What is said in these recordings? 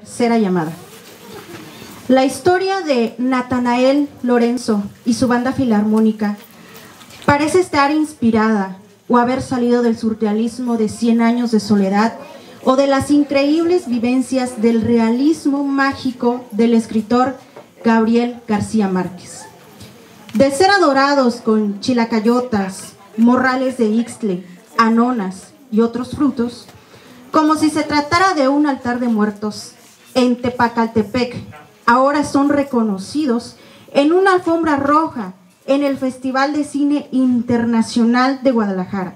Tercera llamada. La historia de Natanael Lorenzo y su banda filarmónica parece estar inspirada o haber salido del surrealismo de 100 años de soledad o de las increíbles vivencias del realismo mágico del escritor Gabriel García Márquez. De ser adorados con chilacayotas, morrales de ixtle, anonas y otros frutos, como si se tratara de un altar de muertos en Tepacaltepec, ahora son reconocidos en una alfombra roja en el Festival de Cine Internacional de Guadalajara.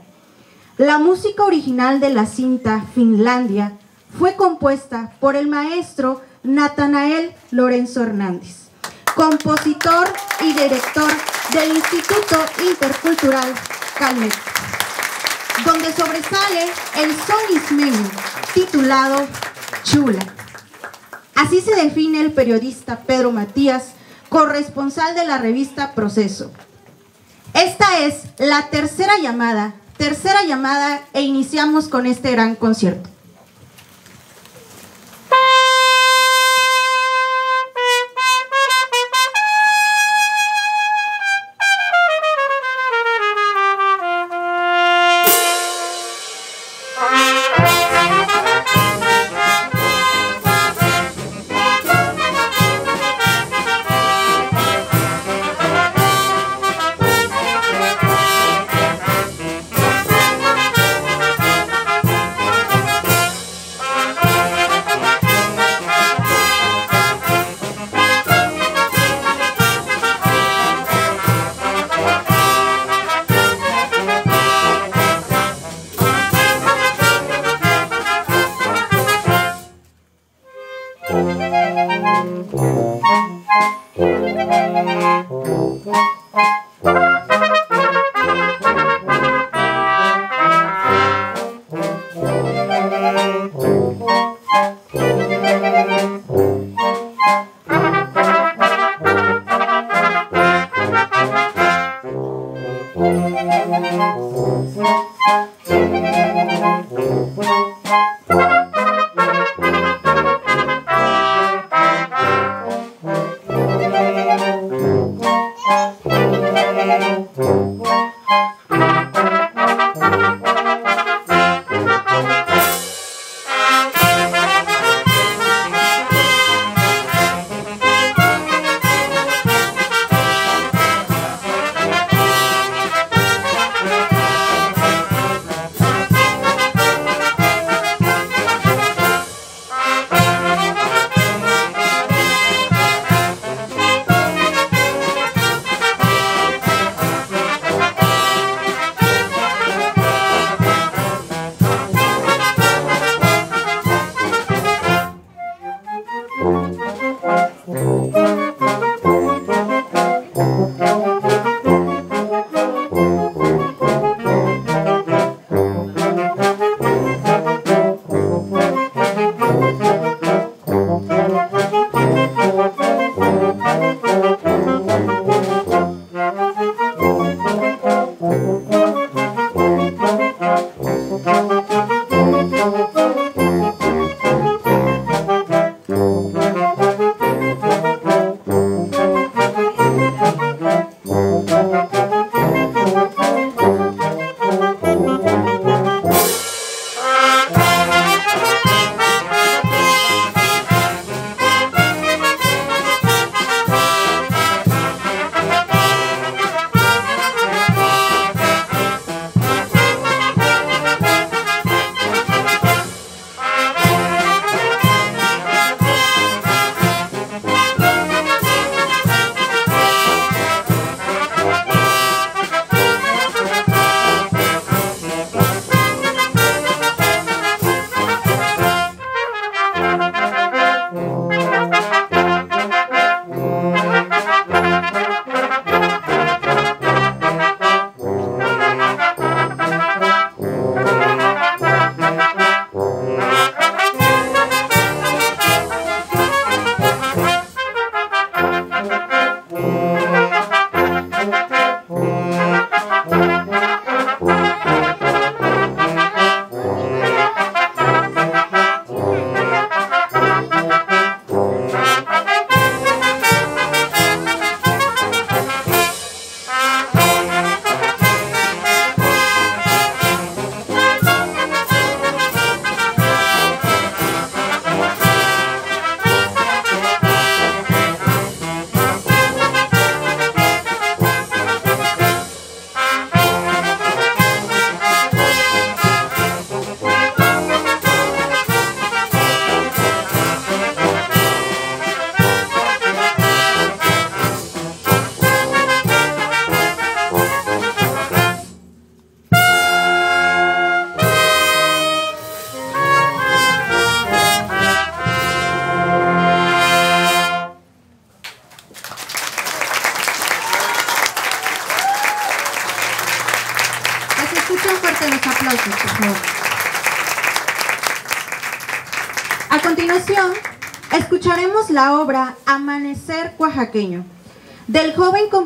La música original de la cinta Finlandia fue compuesta por el maestro Natanael Lorenzo Hernández, compositor y director del Instituto Intercultural Calmet, donde sobresale el son titulado Chula. Así se define el periodista Pedro Matías, corresponsal de la revista Proceso. Esta es la tercera llamada, tercera llamada e iniciamos con este gran concierto.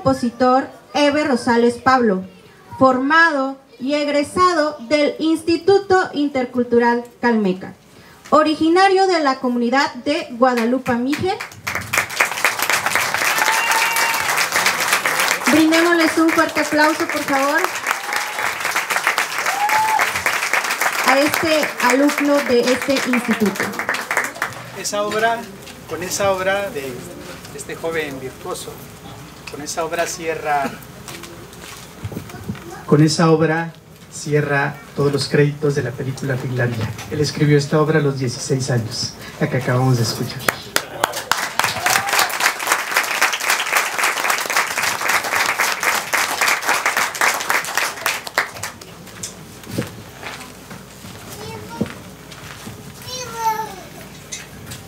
Compositor Eve Rosales Pablo, formado y egresado del Instituto Intercultural Calmeca, originario de la comunidad de Guadalupe Mije. Brindémosles un fuerte aplauso, por favor, a este alumno de este instituto. Esa obra, con esa obra de este joven virtuoso, con esa obra cierra con esa obra cierra todos los créditos de la película Finlandia. Él escribió esta obra a los 16 años, la que acabamos de escuchar.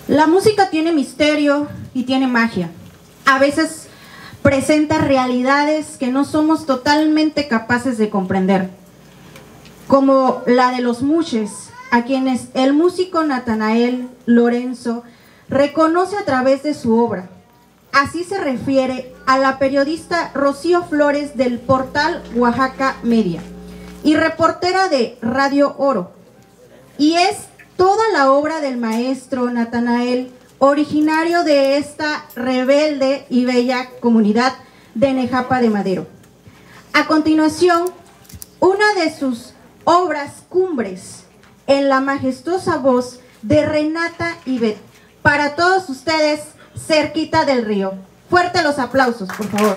La música tiene misterio y tiene magia. A veces presenta realidades que no somos totalmente capaces de comprender, como la de los muches, a quienes el músico Natanael Lorenzo reconoce a través de su obra. Así se refiere a la periodista Rocío Flores del portal Oaxaca Media y reportera de Radio Oro. Y es toda la obra del maestro Natanael originario de esta rebelde y bella comunidad de Nejapa de Madero. A continuación, una de sus obras cumbres en la majestuosa voz de Renata Ibet. Para todos ustedes, cerquita del río. Fuerte los aplausos, por favor.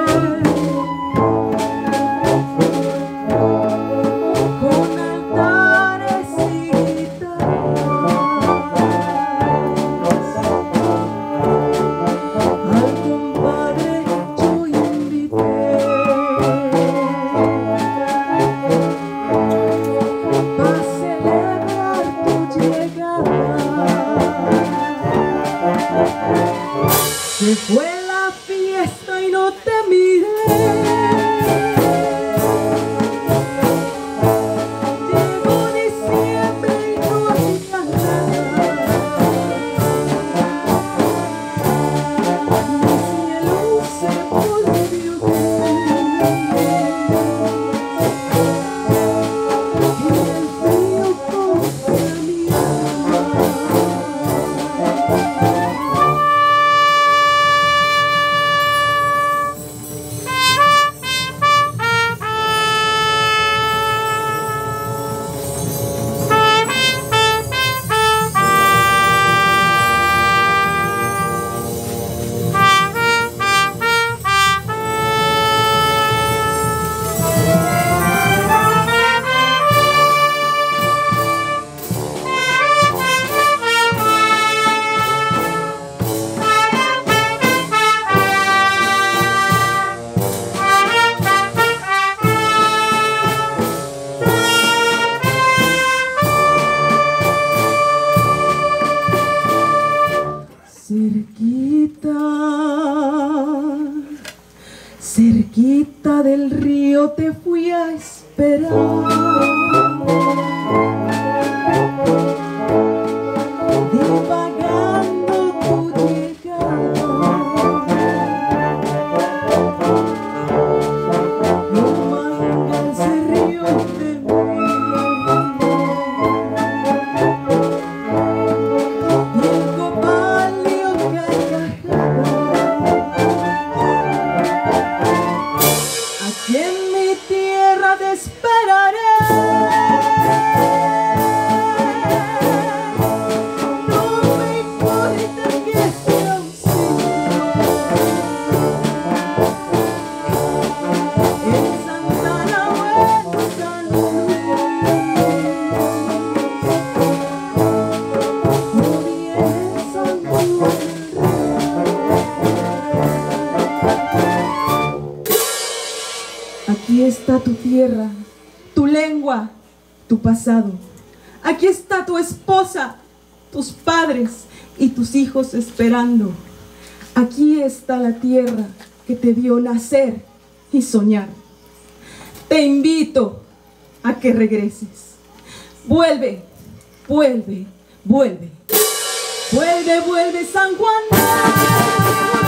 tus padres y tus hijos esperando. Aquí está la tierra que te vio nacer y soñar. Te invito a que regreses. Vuelve, vuelve, vuelve. Vuelve, vuelve San Juan.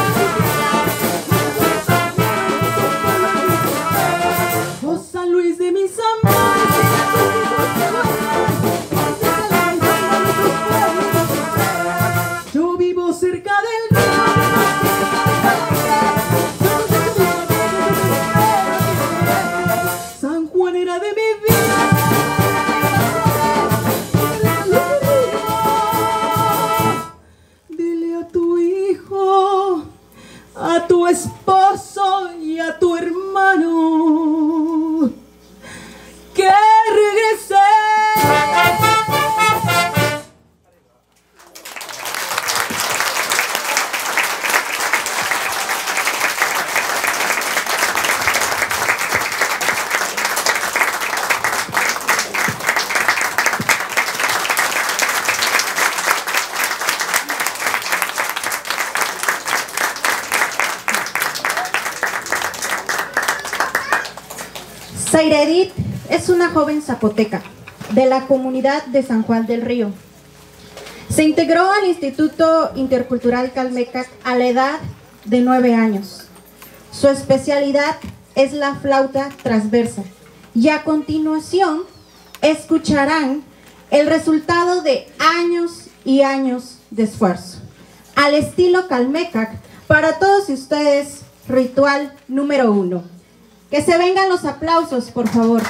Joven zapoteca de la comunidad de San Juan del Río. Se integró al Instituto Intercultural Calmecac a la edad de nueve años. Su especialidad es la flauta transversa y a continuación escucharán el resultado de años y años de esfuerzo. Al estilo Calmecac, para todos ustedes, ritual número uno. Que se vengan los aplausos, por favor.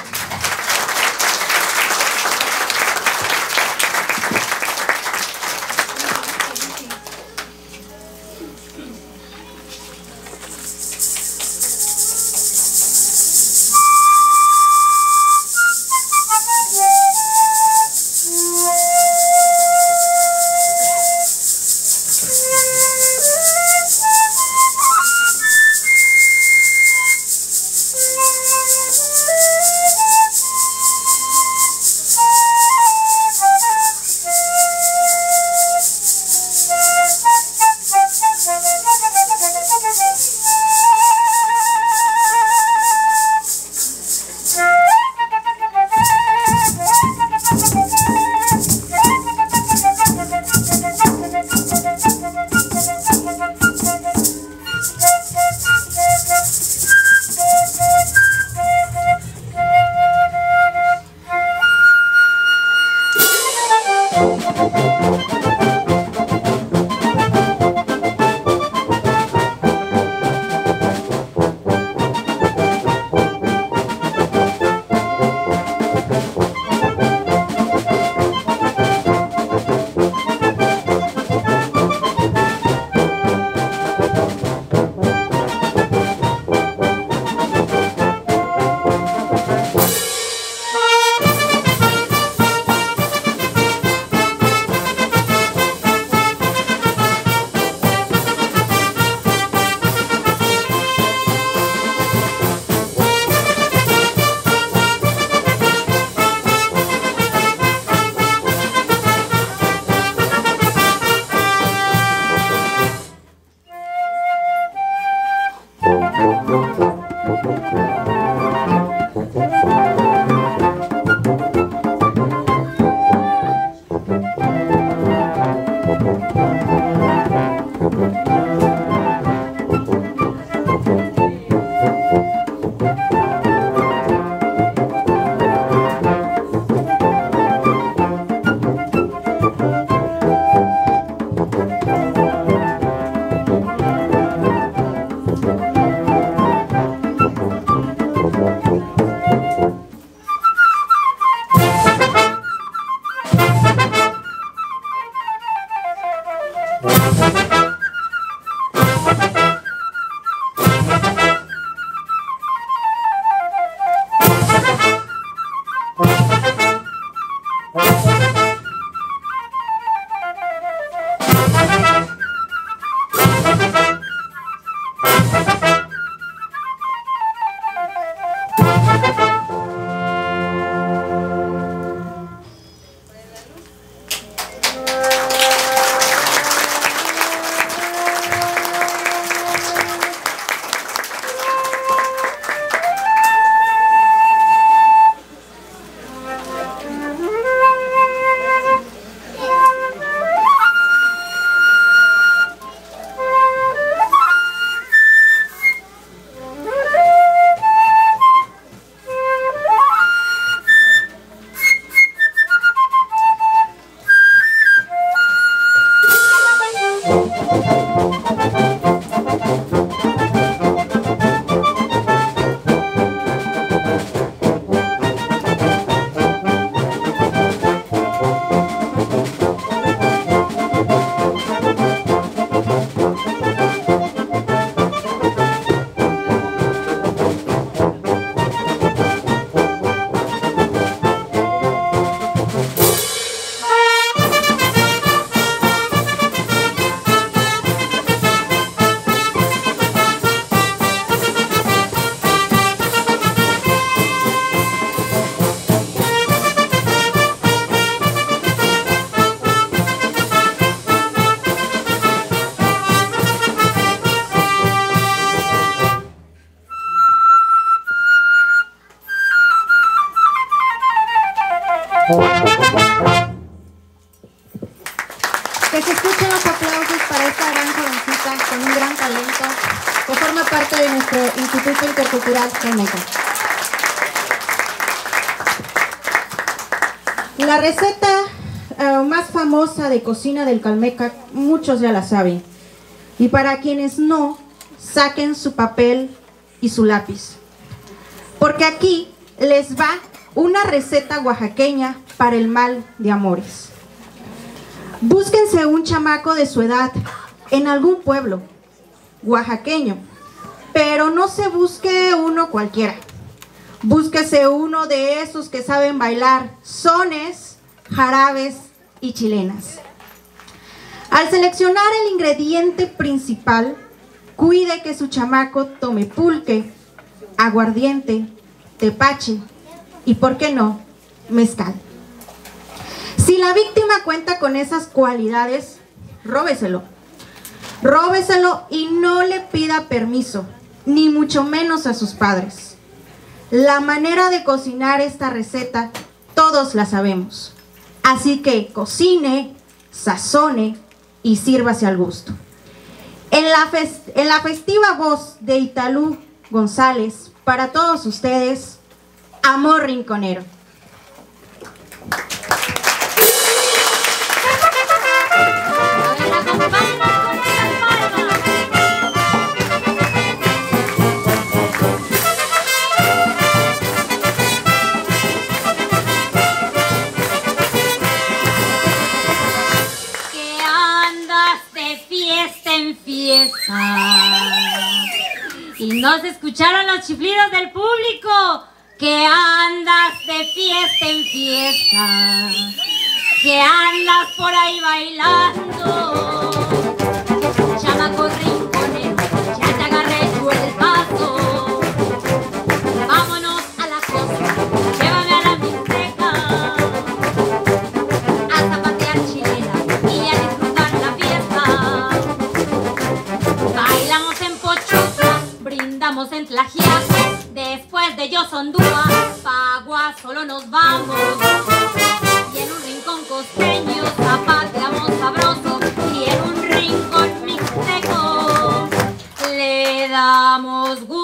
De cocina del Calmeca, muchos ya la saben. Y para quienes no, saquen su papel y su lápiz. Porque aquí les va una receta oaxaqueña para el mal de amores. Búsquense un chamaco de su edad en algún pueblo oaxaqueño, pero no se busque uno cualquiera. Búsquese uno de esos que saben bailar sones, jarabes y chilenas. Al seleccionar el ingrediente principal, cuide que su chamaco tome pulque, aguardiente, tepache y, ¿por qué no?, mezcal. Si la víctima cuenta con esas cualidades, róbeselo. Róbeselo y no le pida permiso, ni mucho menos a sus padres. La manera de cocinar esta receta, todos la sabemos. Así que cocine, sazone y sírvase al gusto. En la, festiva voz de Italú González, para todos ustedes, Amor Rinconero. Y no se escucharon los chiflidos del público. Que andas de fiesta en fiesta. Que andas por ahí bailando. Tlajiaco, después donde yo son dúa, Pagua solo nos vamos. Y en un rincón costeño zapateamos sabroso. Y en un rincón mixteco le damos gusto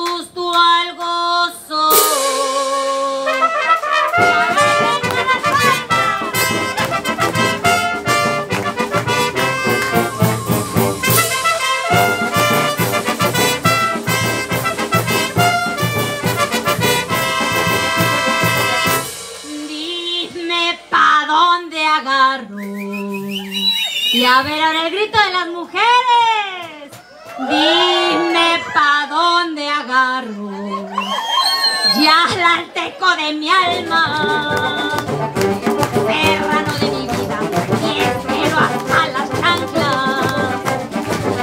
agarro. Y a ver ahora el grito de las mujeres. Dime pa' dónde agarro. Ya el alteco de mi alma. Serrano de mi vida. Y espero hasta las chanclas.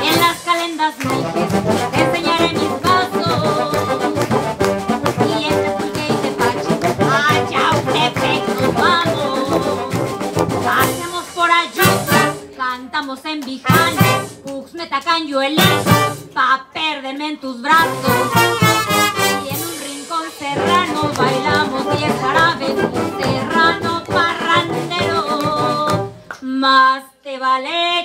En las calendas mijes te enseñaré mis Yuelí, pa' perderme en tus brazos. Y en un rincón serrano bailamos diez jarabes, serrano parrandero. Más te vale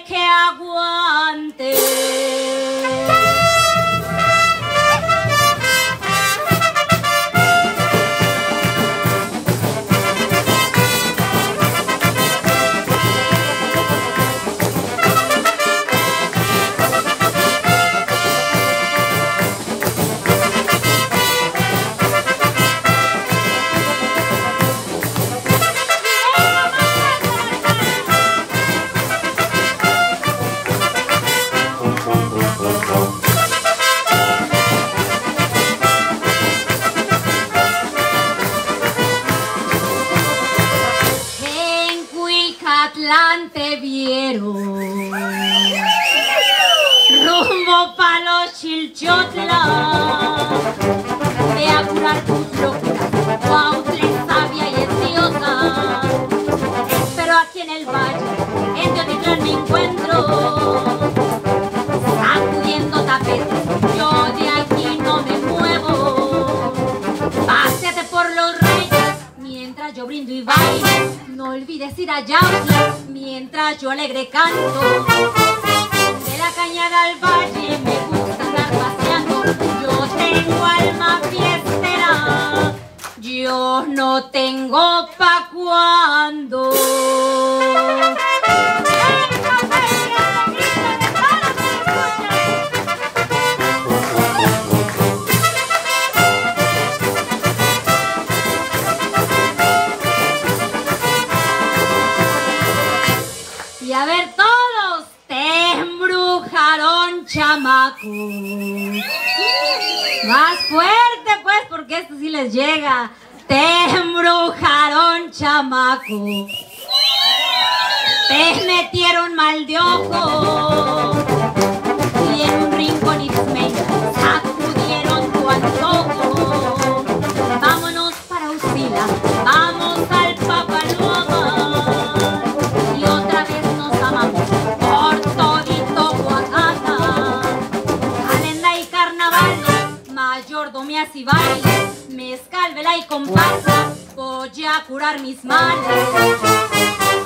mayordomías y bailes, mezcal, vela y comparsa, voy a curar mis males.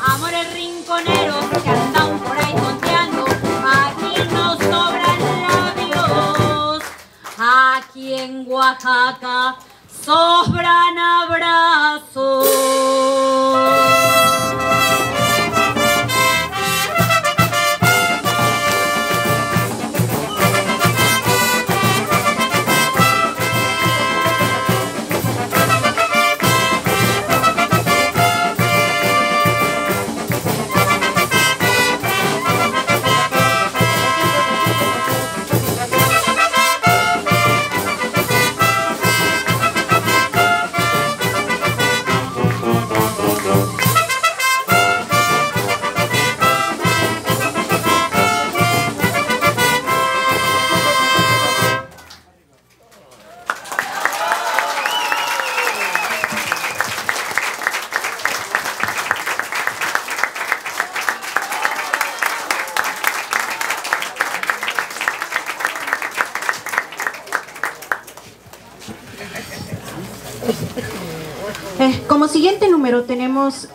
Amores rinconeros que andan por ahí tonteando, aquí nos sobran labios. Aquí en Oaxaca sobran abrazos.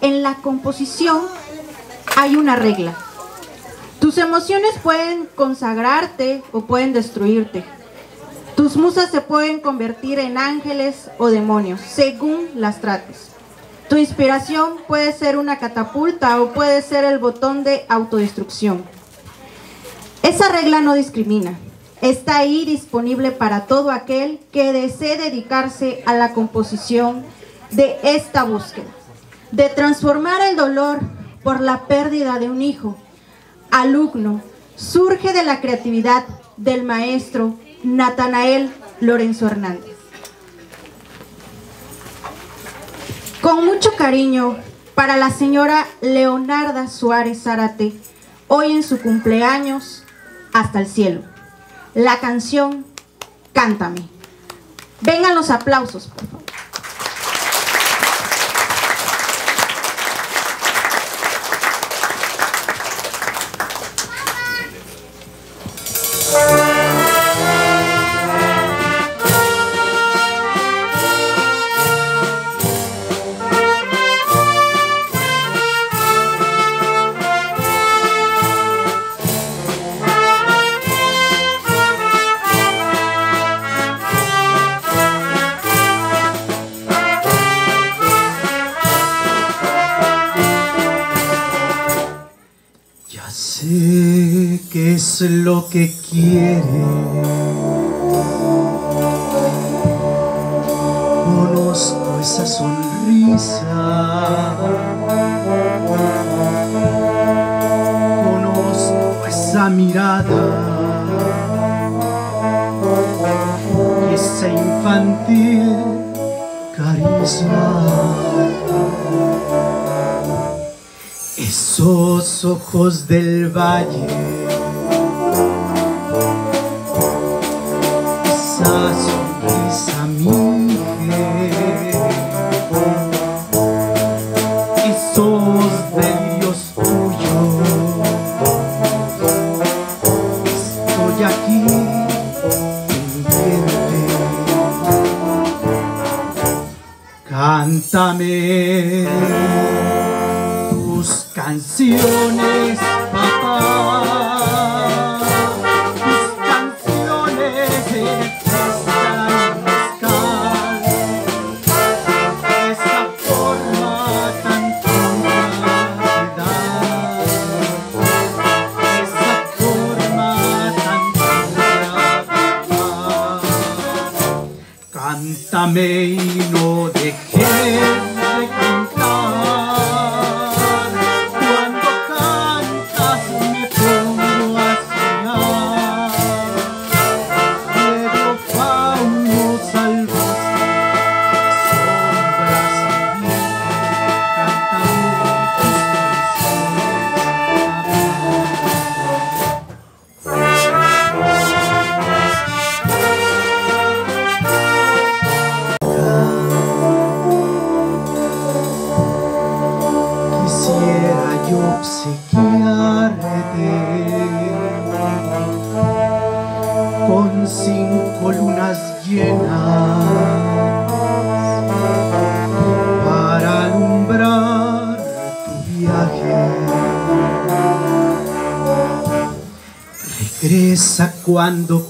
En la composición hay una regla. Tus emociones pueden consagrarte o pueden destruirte. Tus musas se pueden convertir en ángeles o demonios, según las trates. Tu inspiración puede ser una catapulta o puede ser el botón de autodestrucción. Esa regla no discrimina. Está ahí disponible para todo aquel que desee dedicarse a la composición de esta búsqueda, de transformar el dolor por la pérdida de un hijo, alumno, surge de la creatividad del maestro Natanael Lorenzo Hernández. Con mucho cariño para la señora Leonarda Suárez Zárate, hoy en su cumpleaños, hasta el cielo. La canción Cántame. Vengan los aplausos, por favor. Lo que quiere. Conozco esa sonrisa. Conozco esa mirada. Y esa infantil carisma. Esos ojos del valle, Cántame tus canciones, cuando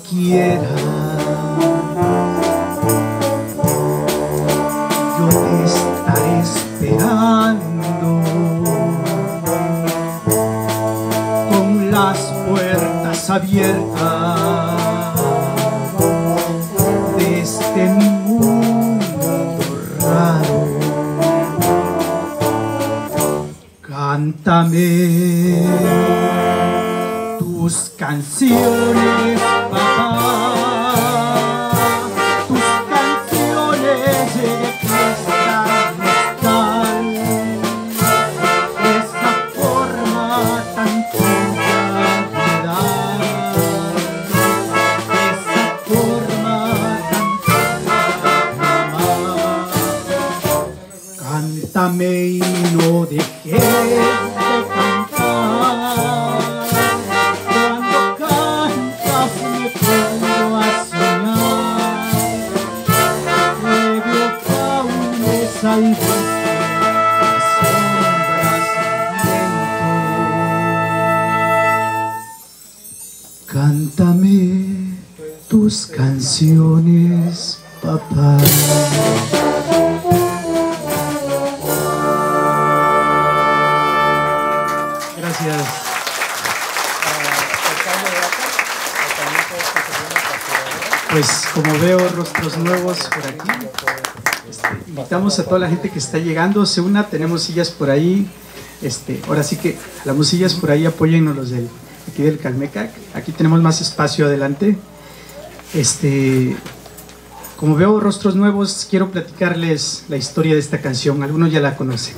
Cántame tus canciones, papá. Gracias. Pues como veo rostros nuevos por aquí, invitamos a toda la gente que está llegando, se una, tenemos sillas por ahí, este, ahora sí que las sillas por ahí apóyennos los del, aquí del Calmecac, aquí tenemos más espacio adelante. Este, como veo rostros nuevos, quiero platicarles la historia de esta canción, algunos ya la conocen.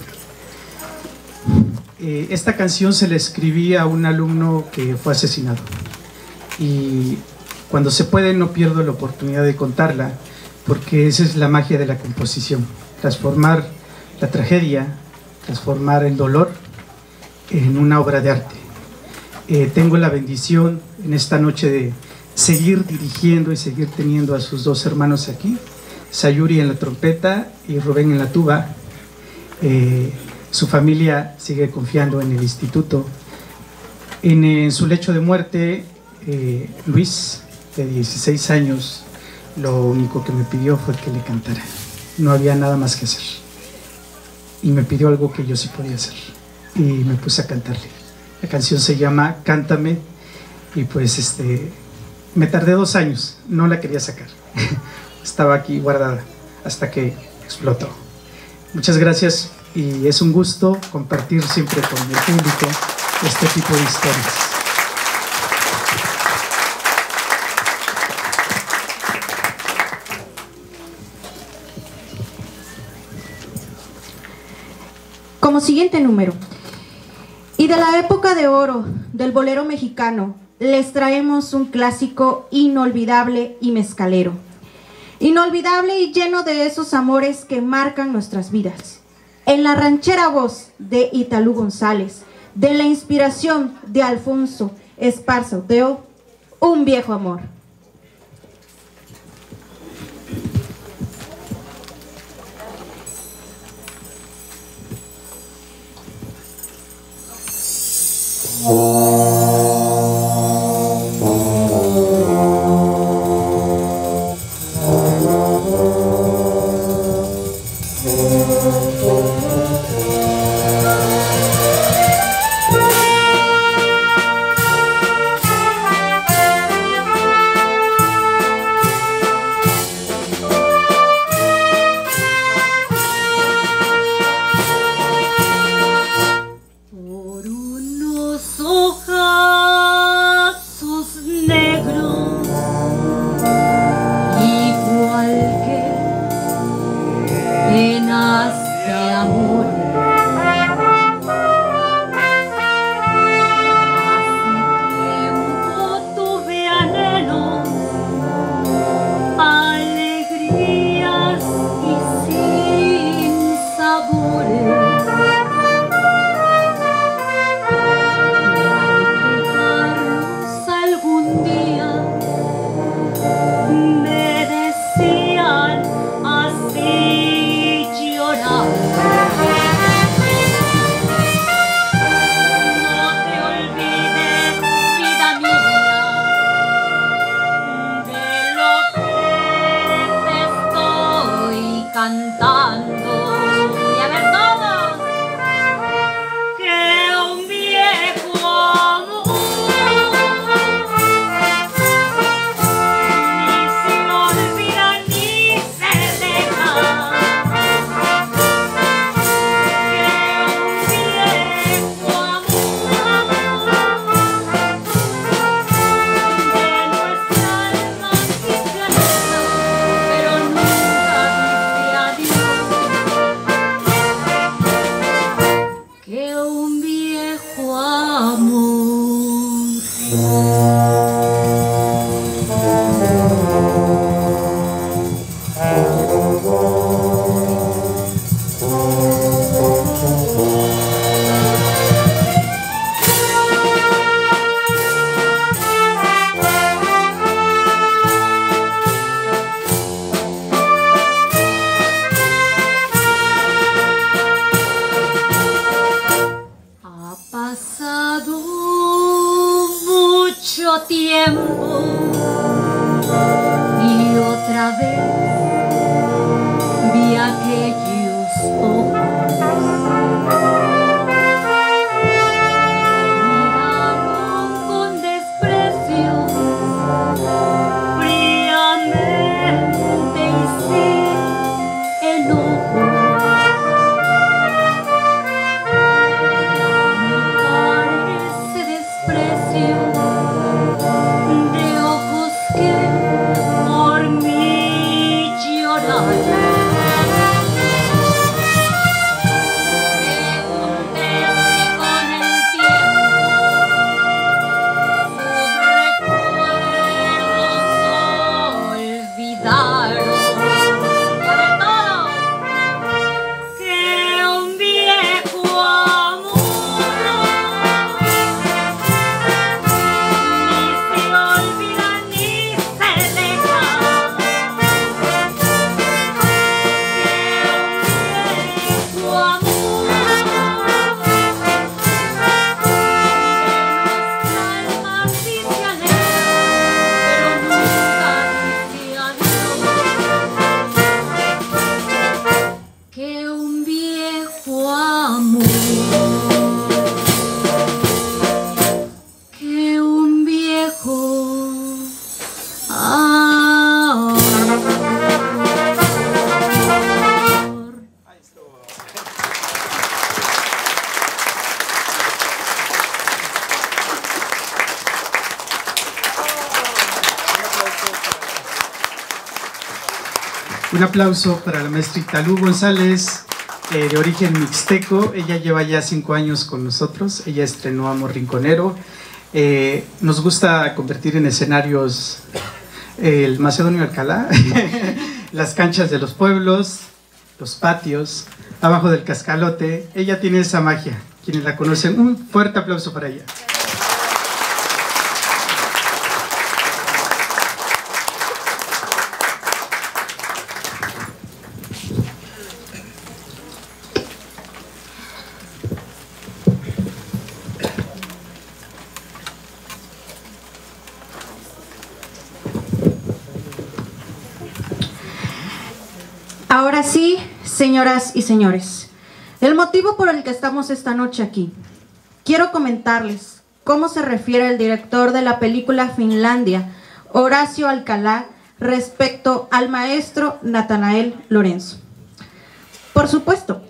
Eh, esta canción se le escribí a un alumno que fue asesinado. Y cuando se puede no pierdo la oportunidad de contarla, porque esa es la magia de la composición, transformar la tragedia, transformar el dolor en una obra de arte. Eh, tengo la bendición en esta noche de seguir dirigiendo y seguir teniendo a sus dos hermanos aquí, Sayuri en la trompeta y Rubén en la tuba. Eh, su familia sigue confiando en el instituto. En, su lecho de muerte, eh, Luis de 16 años, lo único que me pidió fue que le cantara. No había nada más que hacer. Y me pidió algo que yo sí podía hacer. Y me puse a cantarle. La canción se llama Cántame. Y pues este, me tardé dos años. No la quería sacar. Estaba aquí guardada hasta que explotó. Muchas gracias y es un gusto compartir siempre con el público este tipo de historias. Siguiente número. Y de la época de oro del bolero mexicano, les traemos un clásico inolvidable y mezcalero. Inolvidable y lleno de esos amores que marcan nuestras vidas. En la ranchera voz de Italú González, de la inspiración de Alfonso Esparza Oteo, un viejo amor. Por Aplauso para la maestra Italú González, eh, de origen mixteco. Ella lleva ya cinco años con nosotros. Ella estrenó Amor Rinconero. Eh, nos gusta convertir en escenarios eh, el Macedonio Alcalá, las canchas de los pueblos, los patios, abajo del cascalote. Ella tiene esa magia. Quienes la conocen, un fuerte aplauso para ella. Ahora sí, señoras y señores, el motivo por el que estamos esta noche aquí. Quiero comentarles cómo se refiere el director de la película Finlandia, Horacio Alcalá, respecto al maestro Natanael Lorenzo. Por supuesto,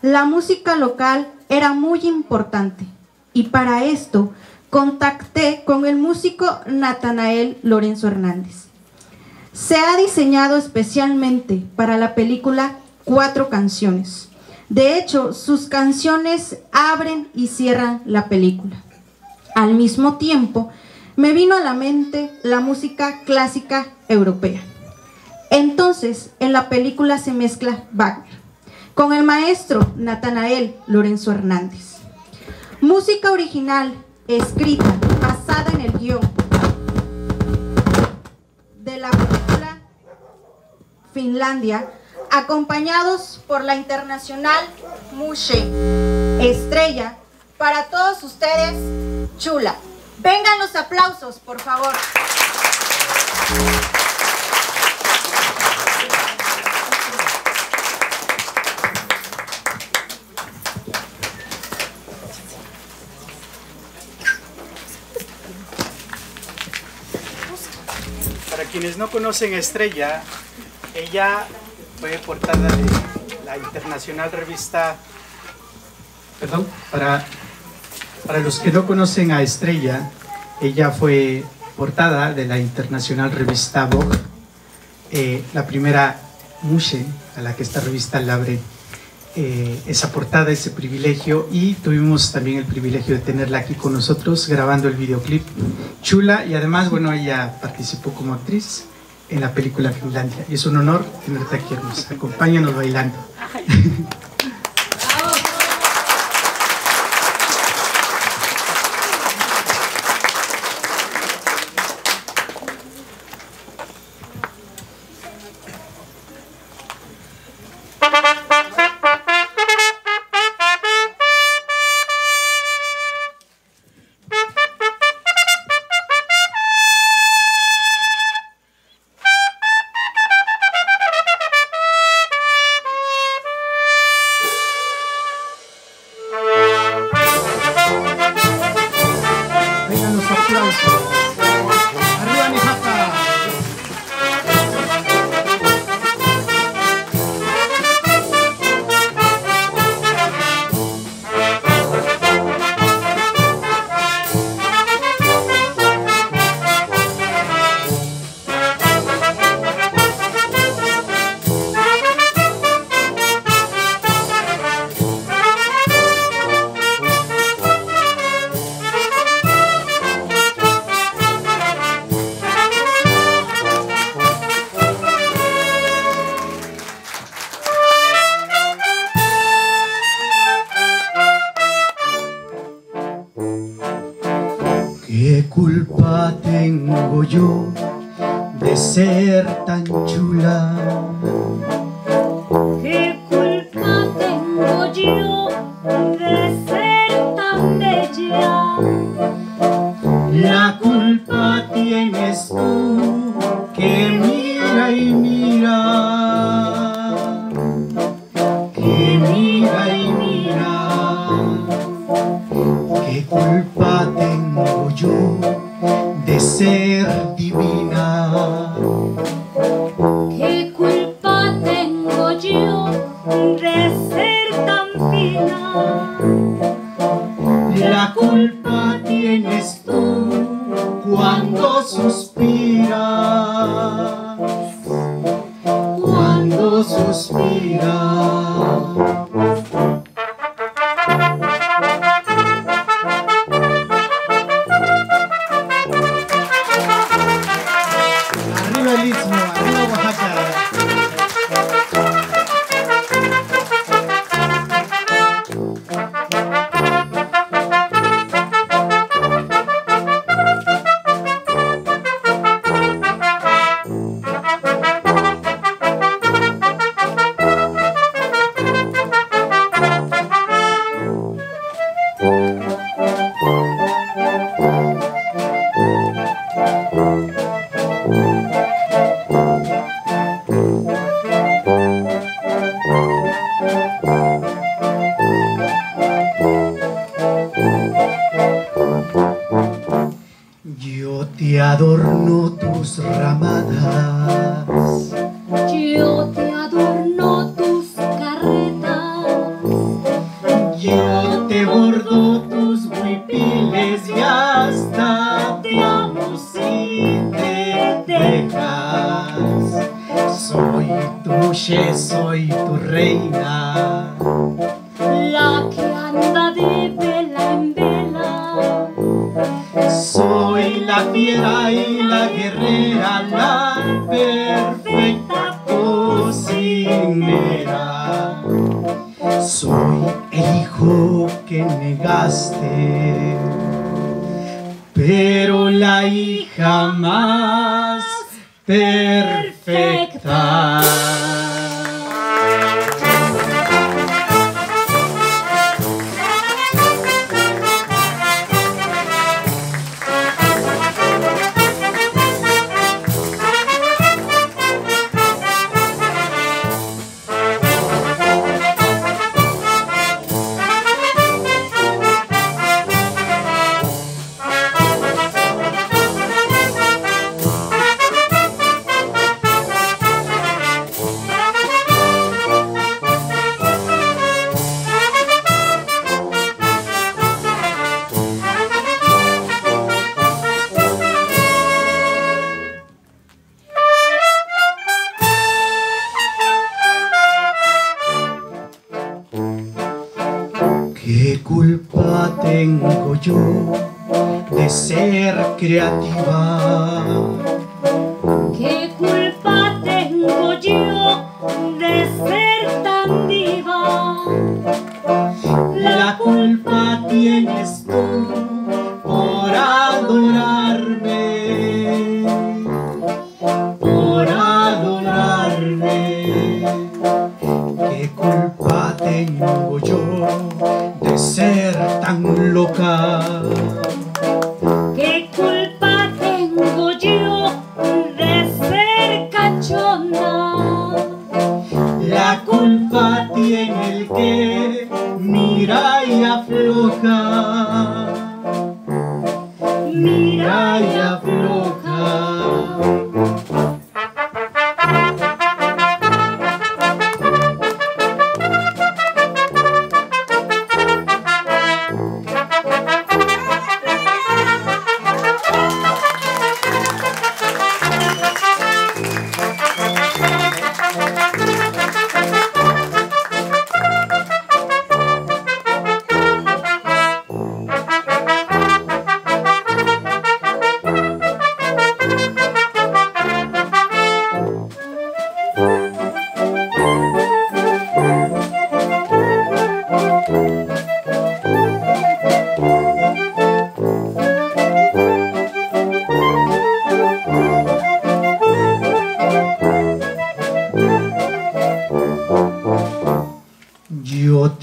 la música local era muy importante y para esto contacté con el músico Natanael Lorenzo Hernández. Se ha diseñado especialmente para la película cuatro canciones. De hecho, sus canciones abren y cierran la película. Al mismo tiempo, me vino a la mente la música clásica europea. Entonces, en la película se mezcla Wagner con el maestro Natanael Lorenzo Hernández. Música original escrita, basada en el guion de la película Finlandia, acompañados por la internacional Mushe, estrella, para todos ustedes, chula. Vengan los aplausos, por favor. Para quienes no conocen Estrella, ella fue portada de la internacional revista. Perdón, para, para los que no conocen a Estrella, ella fue portada de la internacional revista Vogue, eh, la primera Mushe a la que esta revista le abre eh, esa portada, ese privilegio y tuvimos también el privilegio de tenerla aquí con nosotros grabando el videoclip Chula y además, bueno, ella participó como actriz en la película Finlandia y es un honor tenerte aquí, hermosa. Acompáñanos bailando.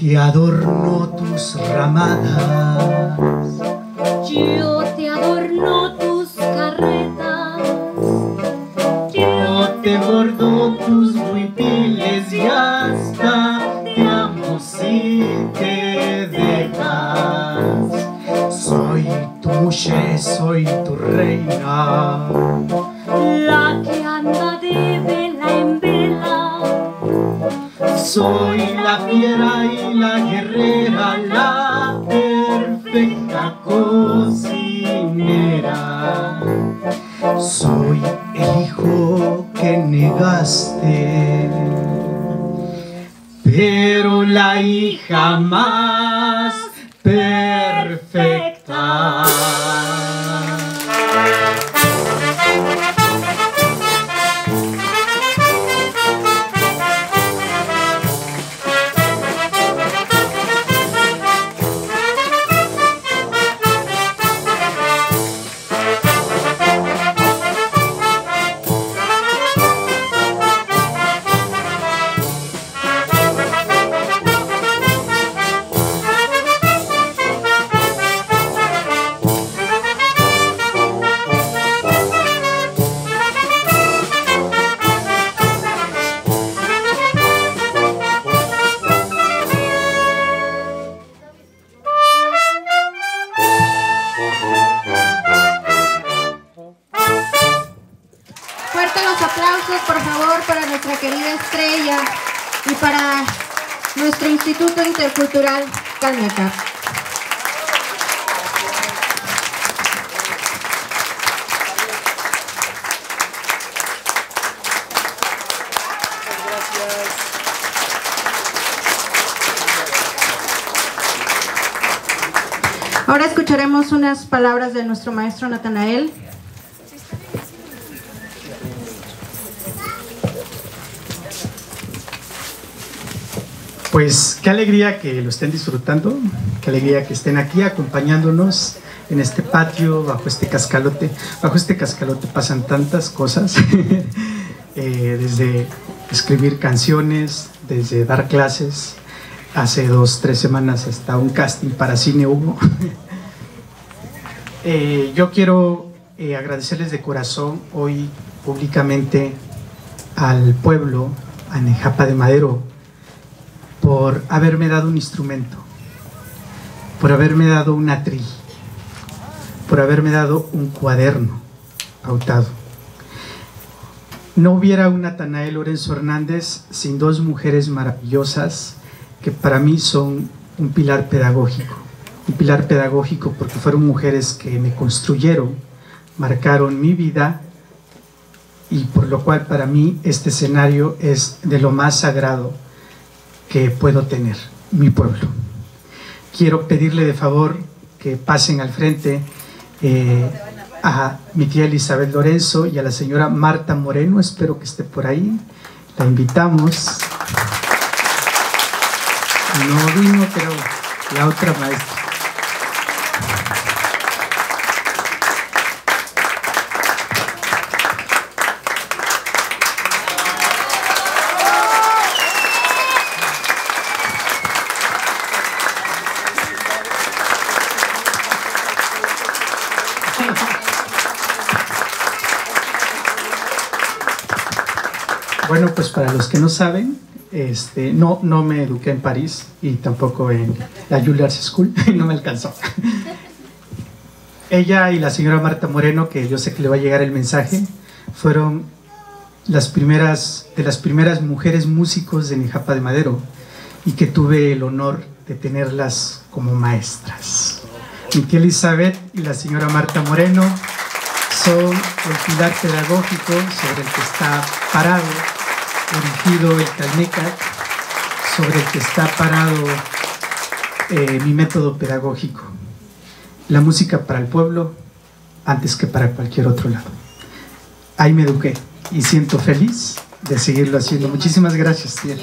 Yo te adorno tus ramadas. Maestro Natanael. Pues qué alegría que lo estén disfrutando, qué alegría que estén aquí acompañándonos en este patio, bajo este cascalote. Bajo este cascalote pasan tantas cosas, eh, desde escribir canciones, desde dar clases. Hace dos, tres semanas hasta un casting para cine hubo. Eh, yo quiero eh, agradecerles de corazón hoy públicamente al pueblo, a Nejapa de Madero, por haberme dado un instrumento, por haberme dado un atril, por haberme dado un cuaderno pautado. No hubiera un Natanael Lorenzo Hernández sin dos mujeres maravillosas que para mí son un pilar pedagógico. Un pilar pedagógico porque fueron mujeres que me construyeron, marcaron mi vida y por lo cual para mí este escenario es de lo más sagrado que puedo tener, mi pueblo. Quiero pedirle de favor que pasen al frente eh, a mi tía Elizabeth Lorenzo y a la señora Marta Moreno, espero que esté por ahí, la invitamos. No vino, pero la otra maestra. Para los que no saben, este, no, no me eduqué en París y tampoco en la Juilliard School, no me alcanzó. Ella y la señora Marta Moreno, que yo sé que le va a llegar el mensaje, fueron las primeras, de las primeras mujeres músicos de Nijapa de Madero y que tuve el honor de tenerlas como maestras. Mi tía Elizabeth y la señora Marta Moreno son el pilar pedagógico sobre el que está parado, erigido el Calmecac, sobre el que está parado eh, mi método pedagógico. La música para el pueblo antes que para cualquier otro lado. Ahí me eduqué y siento feliz de seguirlo haciendo. Muchísimas gracias, tía.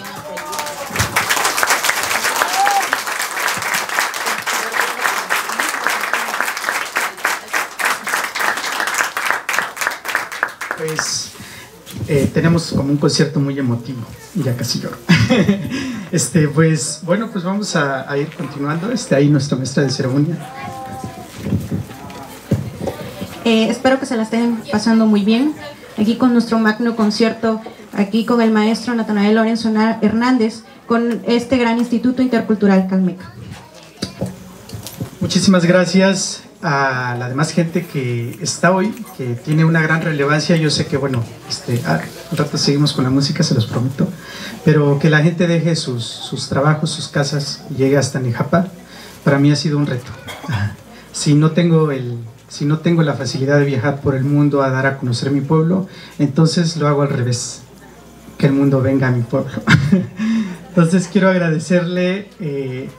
Pues eh, tenemos como un concierto muy emotivo y ya casi lloro. Este, pues, bueno, pues vamos a, a ir continuando. Este, ahí nuestra maestra de ceremonia. Eh, espero que se la estén pasando muy bien. Aquí con nuestro magno concierto, aquí con el maestro Natanael Lorenzo Hernández, con este gran Instituto Intercultural Calmeca. Muchísimas gracias a la demás gente que está hoy, que tiene una gran relevancia. Yo sé que, bueno, este, ah, rato seguimos con la música, se los prometo, pero que la gente deje sus, sus trabajos, sus casas llegue hasta Nejapa, para mí ha sido un reto. Si no tengo el, si no tengo la facilidad de viajar por el mundo a dar a conocer mi pueblo, entonces lo hago al revés, que el mundo venga a mi pueblo. Entonces quiero agradecerle eh,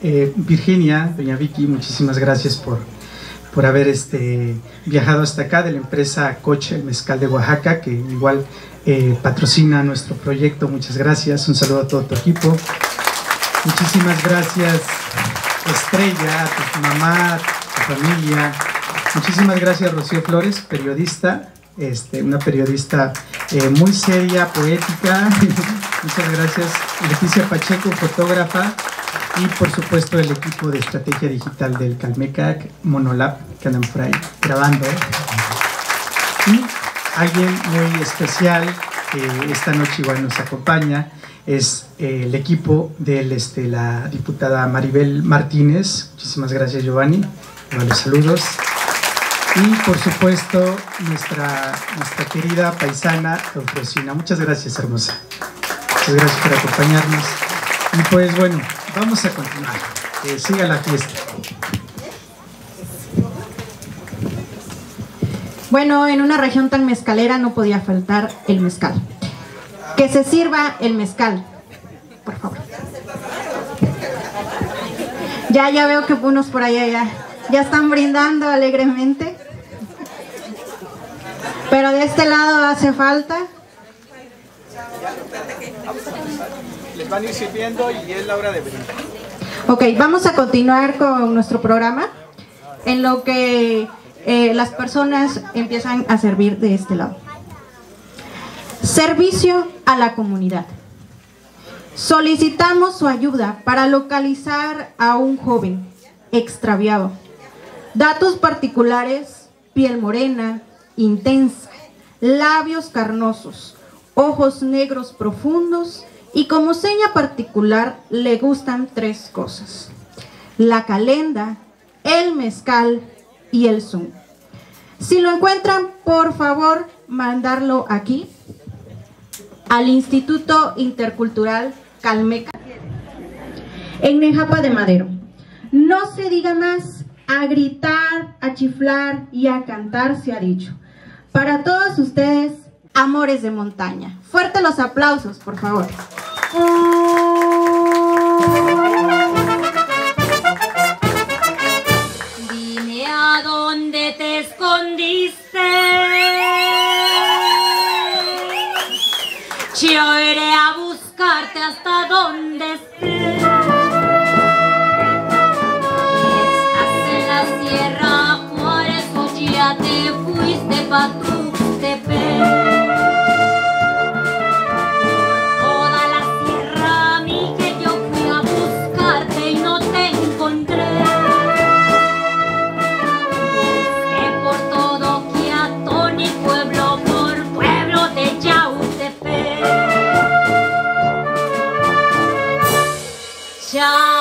eh, Virginia, doña Vicky, muchísimas gracias por, por haber este, viajado hasta acá de la empresa Coche, Mezcal de Oaxaca, que igual eh, patrocina nuestro proyecto. Muchas gracias. Un saludo a todo tu equipo. Muchísimas gracias, Estrella, a tu mamá, a tu familia. Muchísimas gracias, Rocío Flores, periodista, este, una periodista eh, muy seria, poética. Muchas gracias, Leticia Pacheco, fotógrafa. Y por supuesto el equipo de estrategia digital del Calmecac, Monolab, ahí grabando. Y alguien muy especial que esta noche igual nos acompaña es eh, el equipo de este, la diputada Maribel Martínez. Muchísimas gracias Giovanni. Los saludos. Y por supuesto nuestra, nuestra querida paisana Eufrosina. Muchas gracias hermosa. Muchas gracias por acompañarnos. Y pues bueno, vamos a continuar. Que siga la fiesta. Bueno, en una región tan mezcalera no podía faltar el mezcal. Que se sirva el mezcal, por favor. Ya, ya veo que unos por allá ya, ya están brindando alegremente. Pero de este lado hace falta. Les van a ir sirviendo y es la hora de brindar. Ok, vamos a continuar con nuestro programa en lo que eh, las personas empiezan a servir de este lado. Servicio a la comunidad. Solicitamos su ayuda para localizar a un joven extraviado. Datos particulares, piel morena, intensa, labios carnosos, ojos negros profundos y como seña particular le gustan tres cosas. La calenda, el mezcal y el zoom. Si lo encuentran, por favor, mandarlo aquí al Instituto Intercultural Calmeca en Nejapa de Madero. No se diga más, a gritar, a chiflar y a cantar se ha dicho. Para todos ustedes, amores de montaña. Fuerte los aplausos, por favor. Dime a dónde te escondiste. Yo iré a buscarte hasta donde estés. Estás en la sierra, por eso ya te fuiste pa' tu Toda Chamaco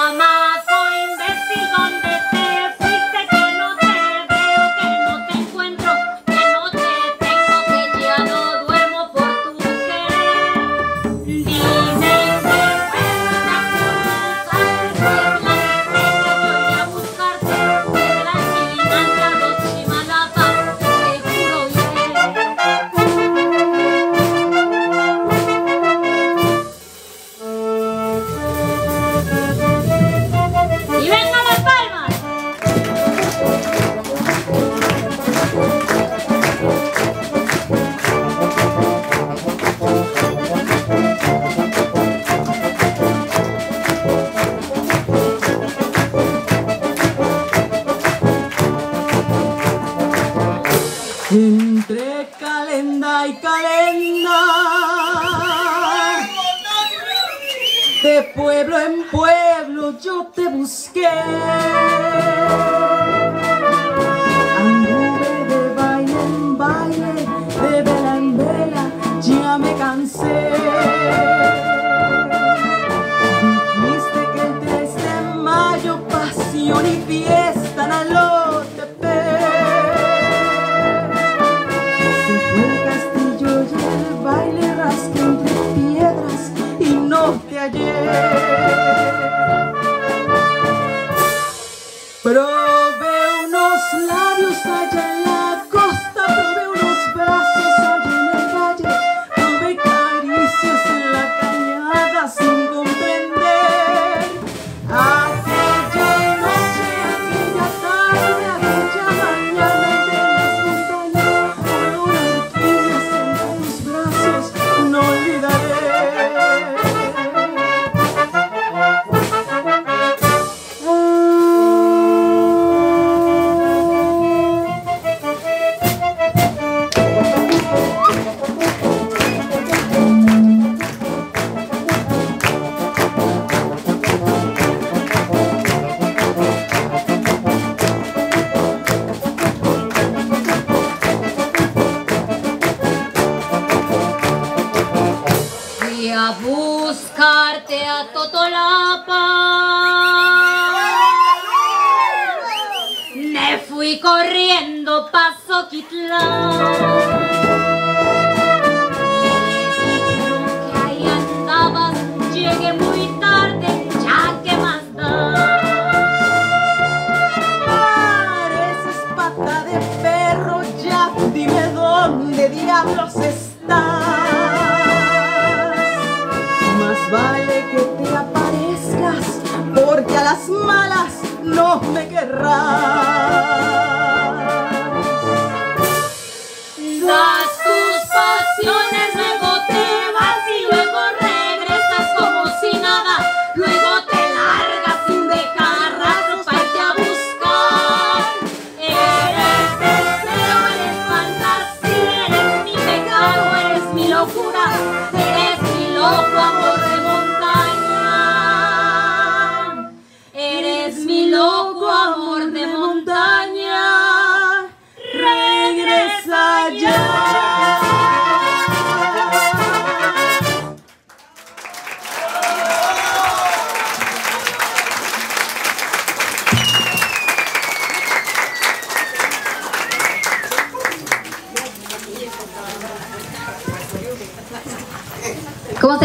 No. as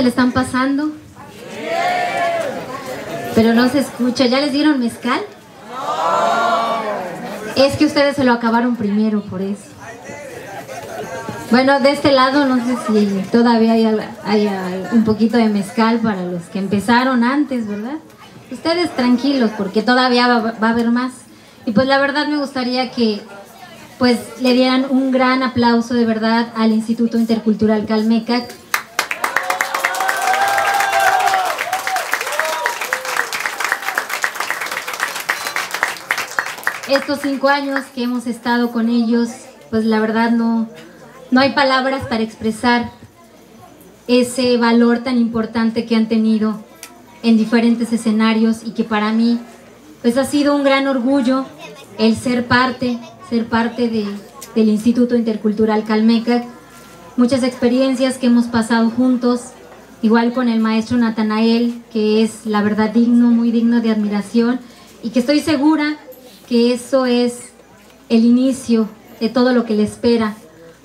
¿Cómo se le están pasando? Pero no se escucha. ¿Ya les dieron mezcal? Es que ustedes se lo acabaron primero, por eso. Bueno, de este lado no sé si todavía hay, un poquito de mezcal para los que empezaron antes, ¿verdad? Ustedes tranquilos, porque todavía va, va a haber más. Y pues la verdad me gustaría que pues le dieran un gran aplauso de verdad al Instituto Intercultural Calmecac estos cinco años que hemos estado con ellos, pues la verdad no, no hay palabras para expresar ese valor tan importante que han tenido en diferentes escenarios y que para mí pues ha sido un gran orgullo el ser parte, ser parte de- del Instituto Intercultural Calmecac, muchas experiencias que hemos pasado juntos, igual con el maestro Natanael, que es la verdad digno, muy digno de admiración y que estoy segura que eso es el inicio de todo lo que le espera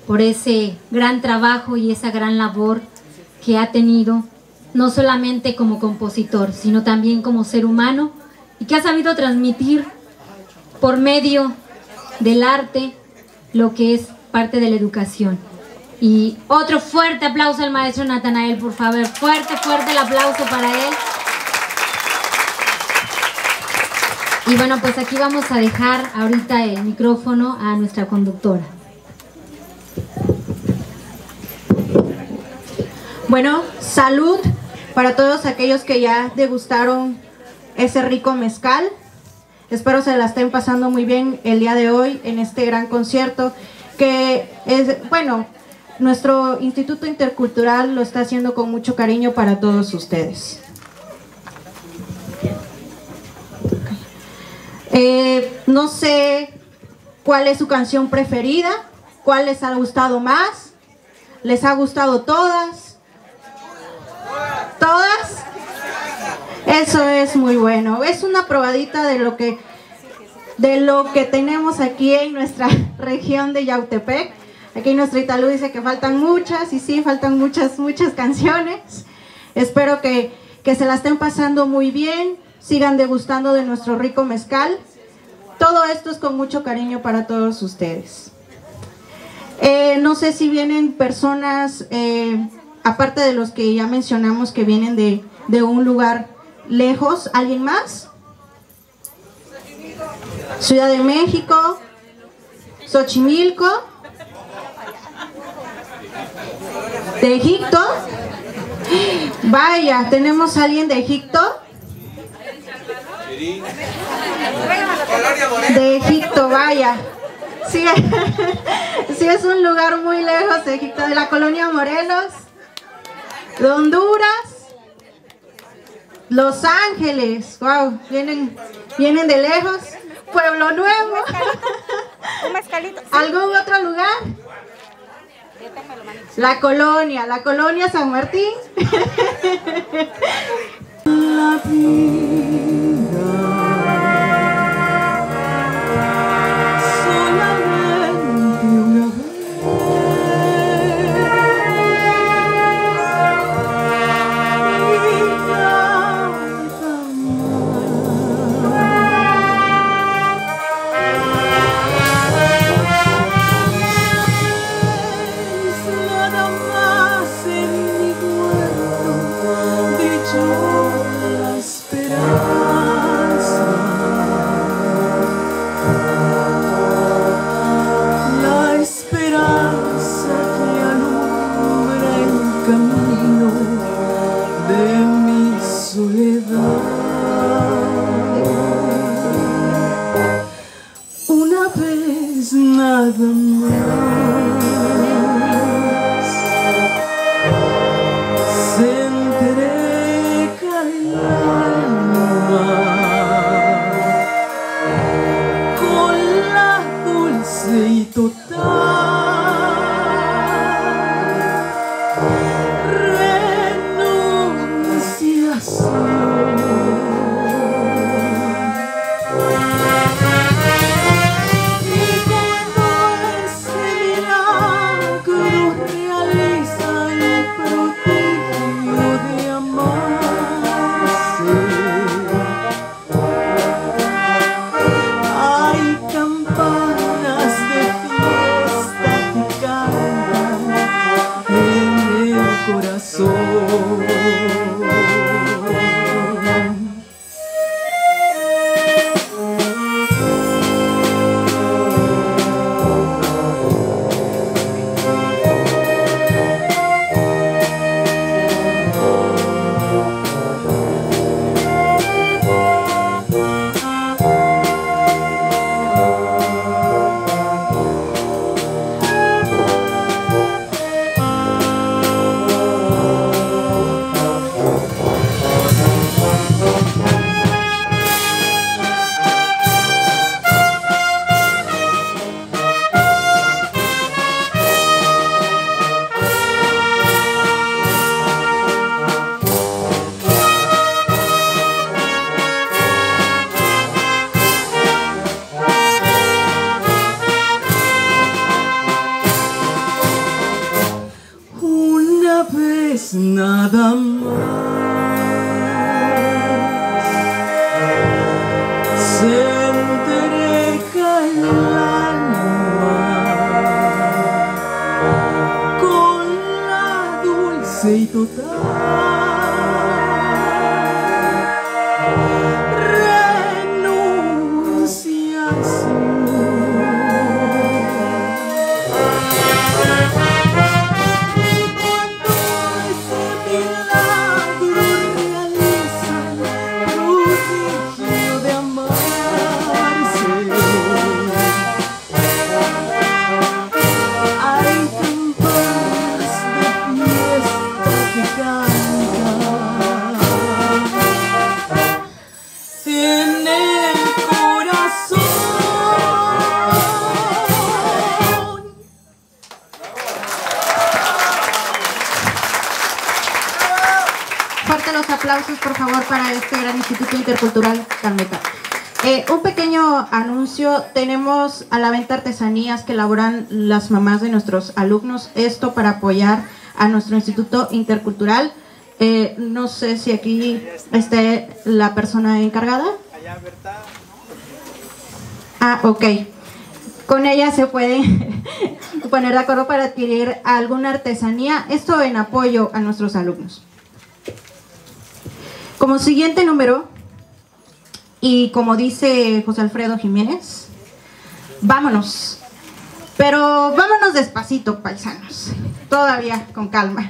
por ese gran trabajo y esa gran labor que ha tenido, no solamente como compositor, sino también como ser humano y que ha sabido transmitir por medio del arte lo que es parte de la educación. Y otro fuerte aplauso al maestro Natanael, por favor. Fuerte, fuerte el aplauso para él. Y bueno, pues aquí vamos a dejar ahorita el micrófono a nuestra conductora. Bueno, salud para todos aquellos que ya degustaron ese rico mezcal. Espero se la estén pasando muy bien el día de hoy en este gran concierto que es, bueno, nuestro Instituto Intercultural lo está haciendo con mucho cariño para todos ustedes. Eh, no sé cuál es su canción preferida, cuál les ha gustado más, les ha gustado todas, todas. Eso es muy bueno. Es una probadita de lo que de lo que tenemos aquí en nuestra región de Yautepec. Aquí nuestro Italú dice que faltan muchas, y sí, faltan muchas, muchas canciones. Espero que, que se la estén pasando muy bien, sigan degustando de nuestro rico mezcal. Todo esto es con mucho cariño para todos ustedes. Eh, no sé si vienen personas, eh, aparte de los que ya mencionamos que vienen de, de un lugar lejos, ¿alguien más? Ciudad de México, Xochimilco, de Egipto. Vaya, tenemos a alguien de Egipto. De Egipto, vaya. Sí, sí, es un lugar muy lejos de Egipto, de la colonia Morelos, de Honduras, Los Ángeles. Wow, vienen, vienen de lejos. Pueblo Nuevo. ¿Algún otro lugar? La colonia, la colonia San Martín. Intercultural Calmeta. Eh, un pequeño anuncio, tenemos a la venta artesanías que elaboran las mamás de nuestros alumnos, esto para apoyar a nuestro Instituto Intercultural. Eh, no sé si aquí esté la persona encargada. Ah, ok. Con ella se puede poner de acuerdo para adquirir alguna artesanía, esto en apoyo a nuestros alumnos. Como siguiente número, y como dice José Alfredo Jiménez, vámonos. Pero vámonos despacito, paisanos. Todavía con calma.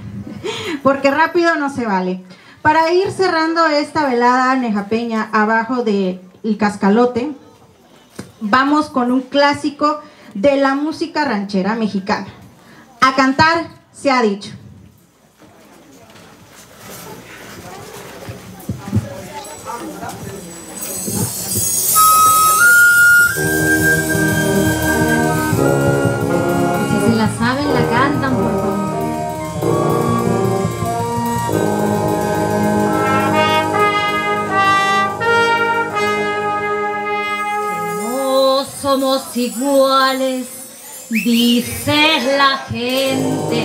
Porque rápido no se vale. Para ir cerrando esta velada nejapeña abajo del cascalote, vamos con un clásico de la música ranchera mexicana. A cantar se ha dicho. Saben, la cantan, por favor. Somos iguales, dice la gente.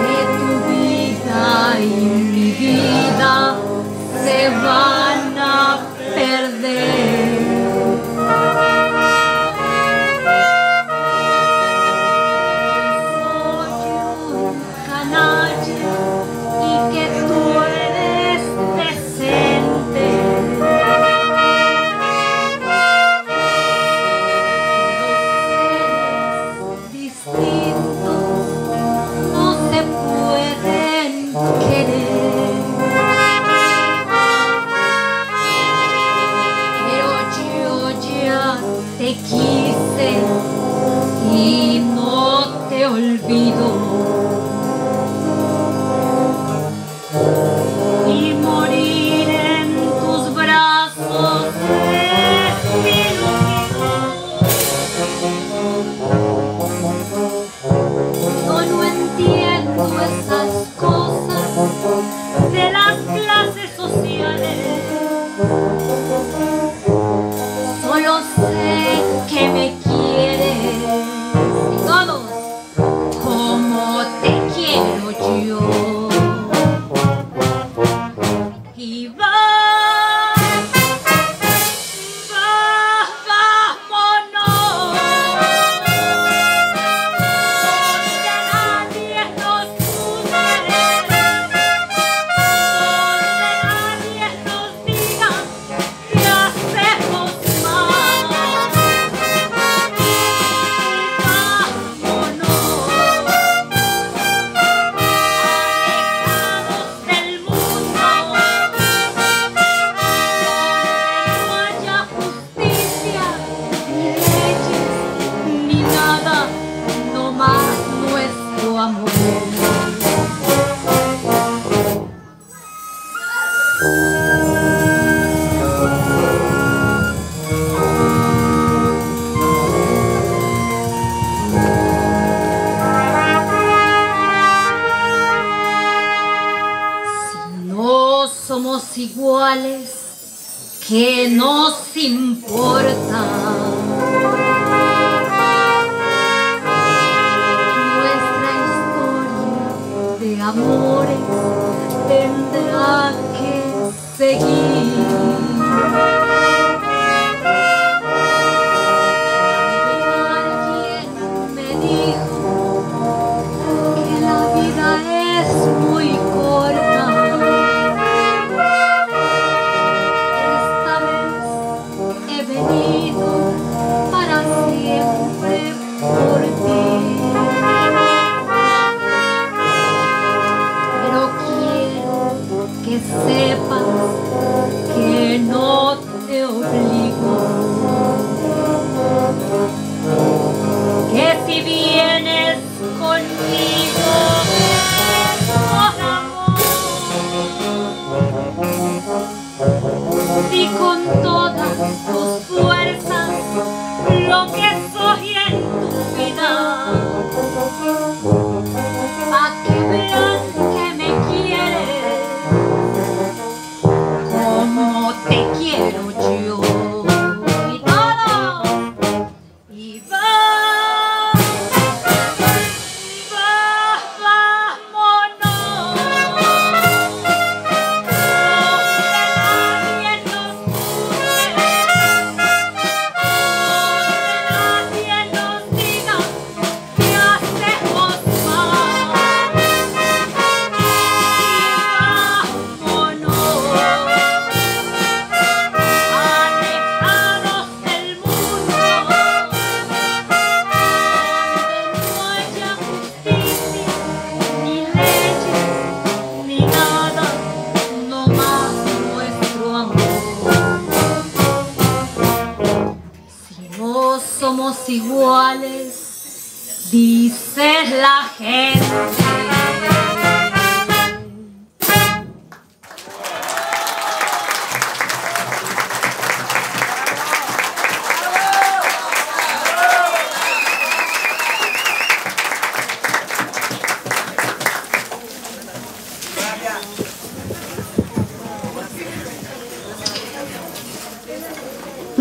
Que tu vida y mi vida se van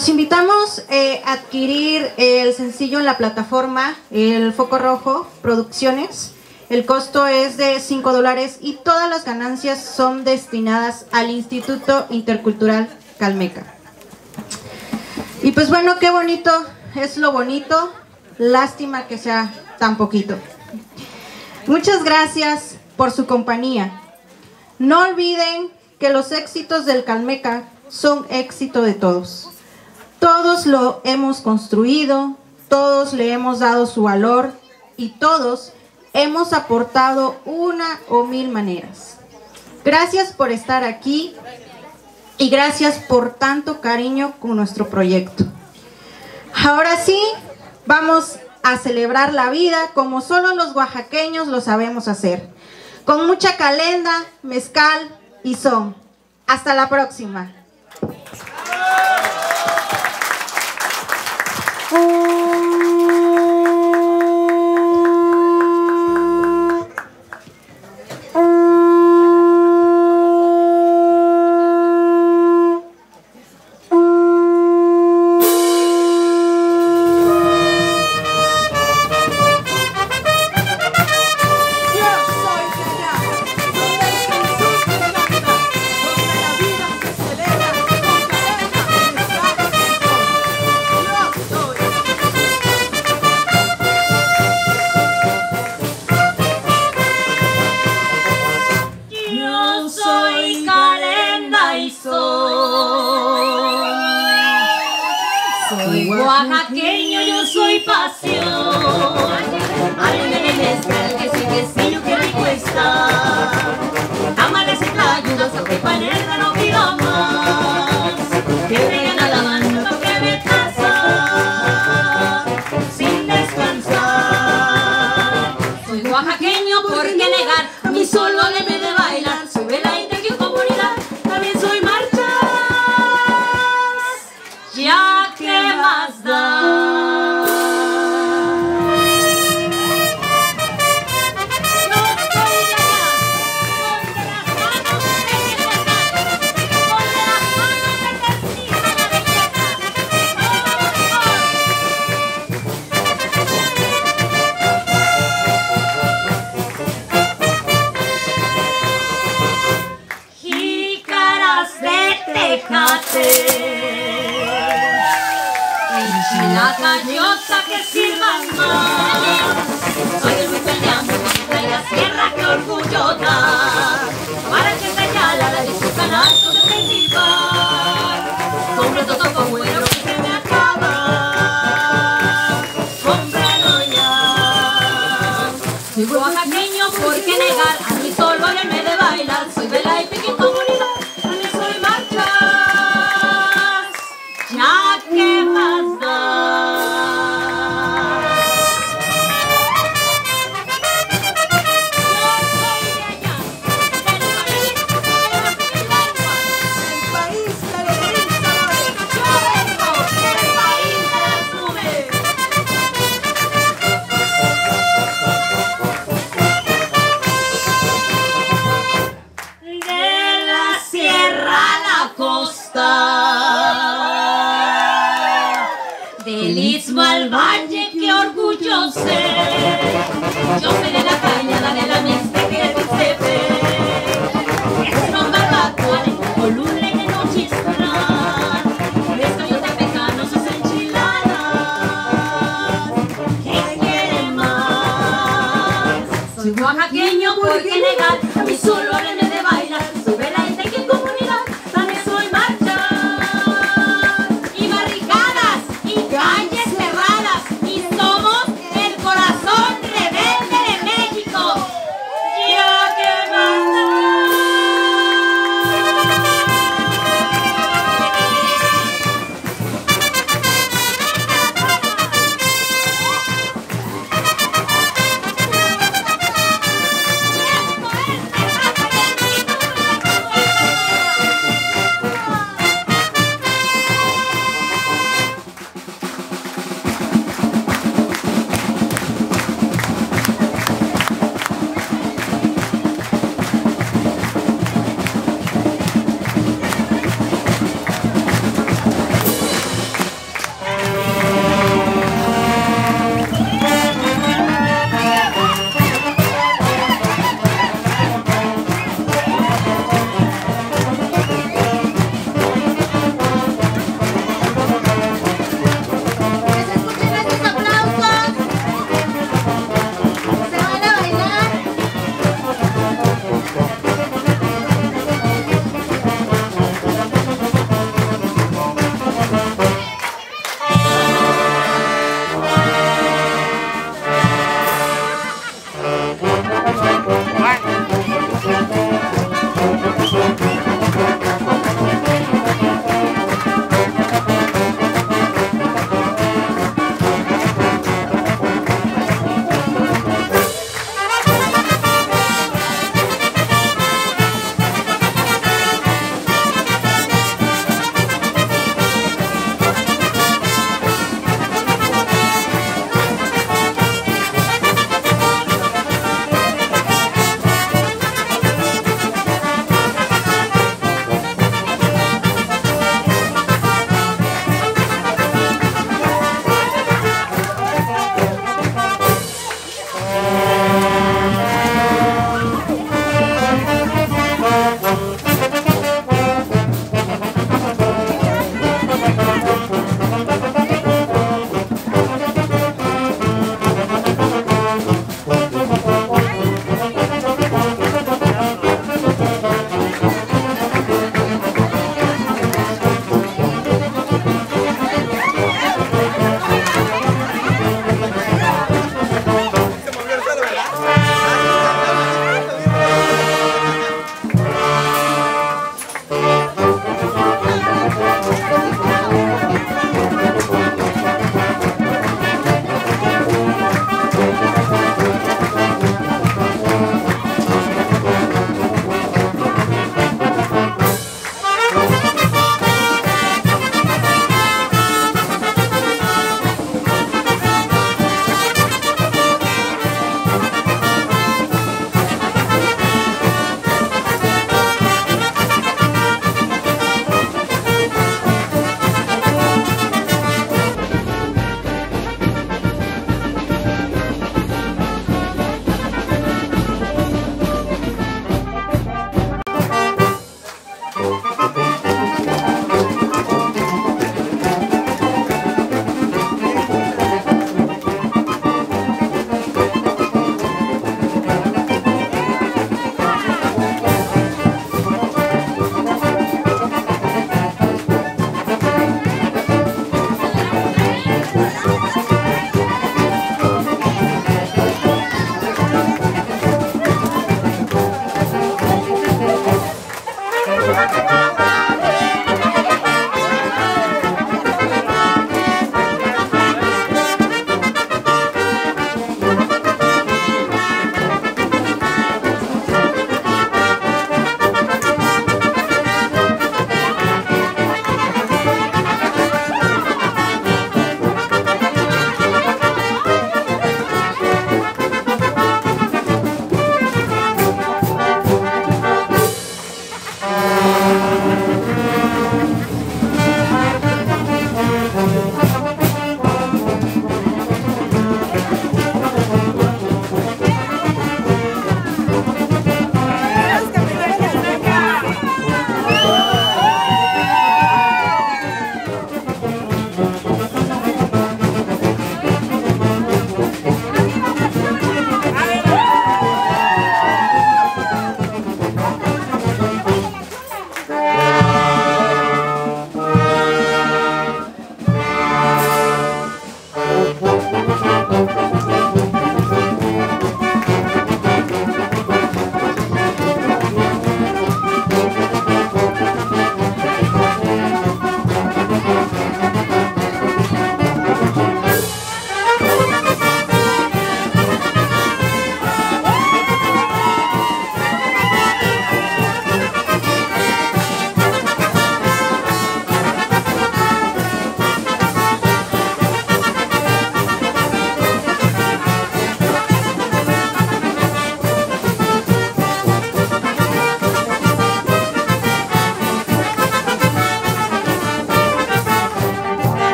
Los invitamos eh, a adquirir el sencillo en la plataforma El Foco Rojo Producciones. El costo es de 5 dólares y todas las ganancias son destinadas al Instituto Intercultural Calmeca. Y pues bueno, qué bonito es lo bonito. Lástima que sea tan poquito. Muchas gracias por su compañía. No olviden que los éxitos del Calmeca son éxito de todos. Todos lo hemos construido, todos le hemos dado su valor y todos hemos aportado una o mil maneras. Gracias por estar aquí y gracias por tanto cariño con nuestro proyecto. Ahora sí, vamos a celebrar la vida como solo los oaxaqueños lo sabemos hacer, con mucha calenda, mezcal y son. Hasta la próxima. Ooh.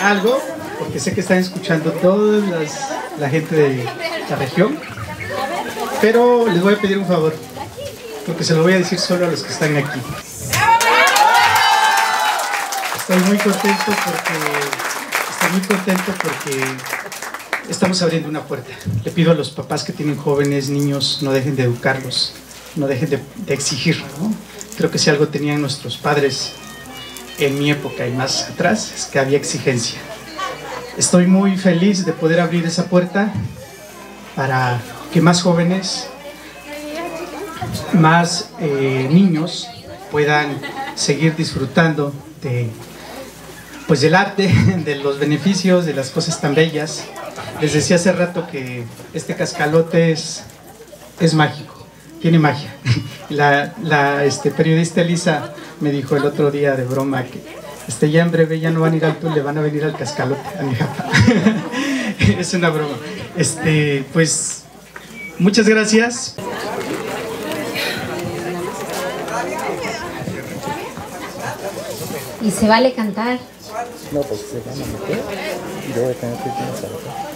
Algo, porque sé que están escuchando toda las- la gente de la región, pero les voy a pedir un favor, porque se lo voy a decir solo a los que están aquí. Estoy muy contento porque estoy muy contento porque estamos abriendo una puerta. Le pido a los papás que tienen jóvenes, niños, no dejen de educarlos, no dejen de, de exigir. ¿no? Creo que si algo tenían nuestros padres en mi época y más atrás es que había exigencia. Estoy muy feliz de poder abrir esa puerta para que más jóvenes, más eh, niños puedan seguir disfrutando de pues del arte, de los beneficios, de las cosas tan bellas. Les decía hace rato que este cascalote es, mágico, tiene magia. La, la, este, periodista Elisa me dijo el otro día de broma que este, ya en breve ya no van a ir al tour, le van a venir al cascalote a mi japa. es una broma. Este, pues muchas gracias. Y se vale cantar. No, pues se van a meter y luego voy a tener que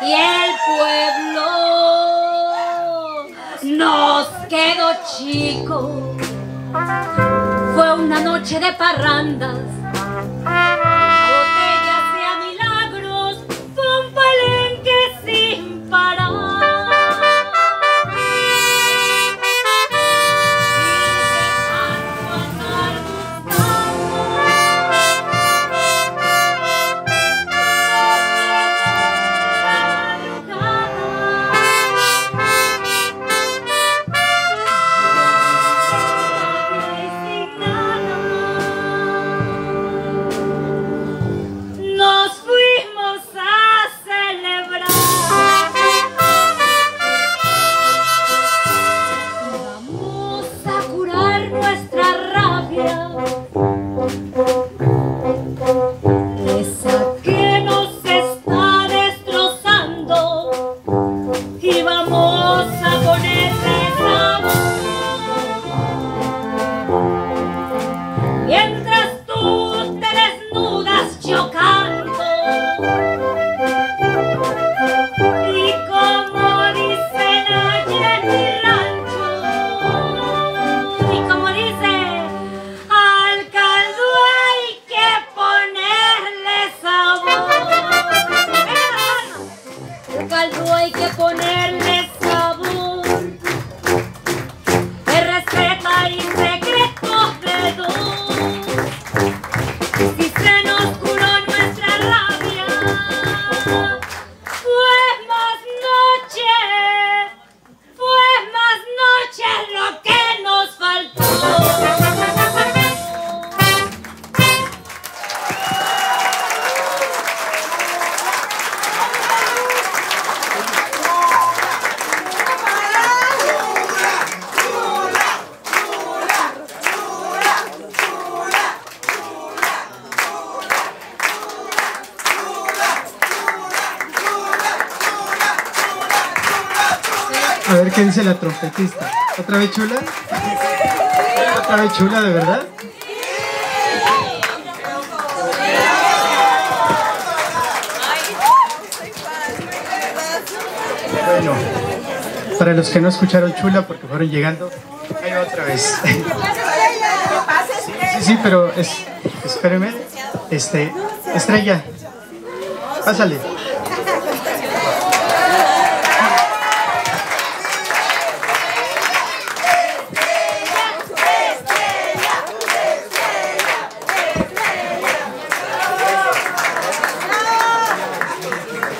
Y el pueblo nos quedó chico. Fue una noche de parrandas. trompetista. ¿Otra vez chula? ¿Otra vez chula de verdad? Bueno, para los que no escucharon chula porque fueron llegando, ahí otra vez. Sí, sí, pero es, espéreme. Este, estrella, pásale.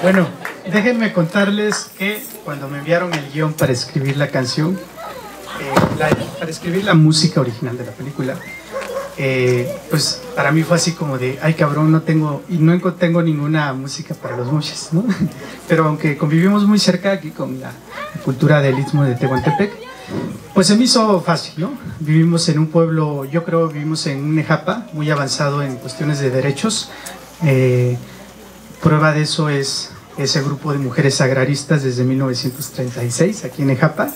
Bueno, déjenme contarles que cuando me enviaron el guion para escribir la canción, eh, para escribir la música original de la película, eh, pues para mí fue así como de, ay cabrón, no tengo, y no tengo ninguna música para los moches, ¿no? Pero aunque convivimos muy cerca aquí con la cultura del Istmo de Tehuantepec, pues se me hizo fácil, ¿no? Vivimos en un pueblo, yo creo vivimos en un Nejapa muy avanzado en cuestiones de derechos. Eh, prueba de eso es ese grupo de mujeres agraristas desde 1936 aquí en Ejapa.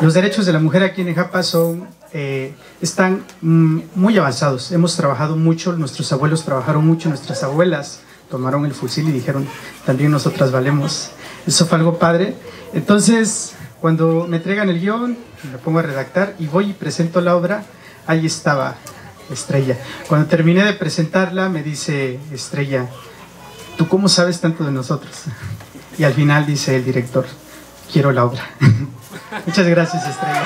Los derechos de la mujer aquí en Ejapa son, eh, están mm, muy avanzados. Hemos trabajado mucho, nuestros abuelos trabajaron mucho, nuestras abuelas tomaron el fusil y dijeron, también nosotras valemos. Eso fue algo padre. Entonces, cuando me entregan el guion, me pongo a redactar y voy y presento la obra, ahí estaba Estrella. Cuando terminé de presentarla, me dice Estrella, ¿tú cómo sabes tanto de nosotros? Y al final dice el director, quiero la obra. Muchas gracias, Estrella.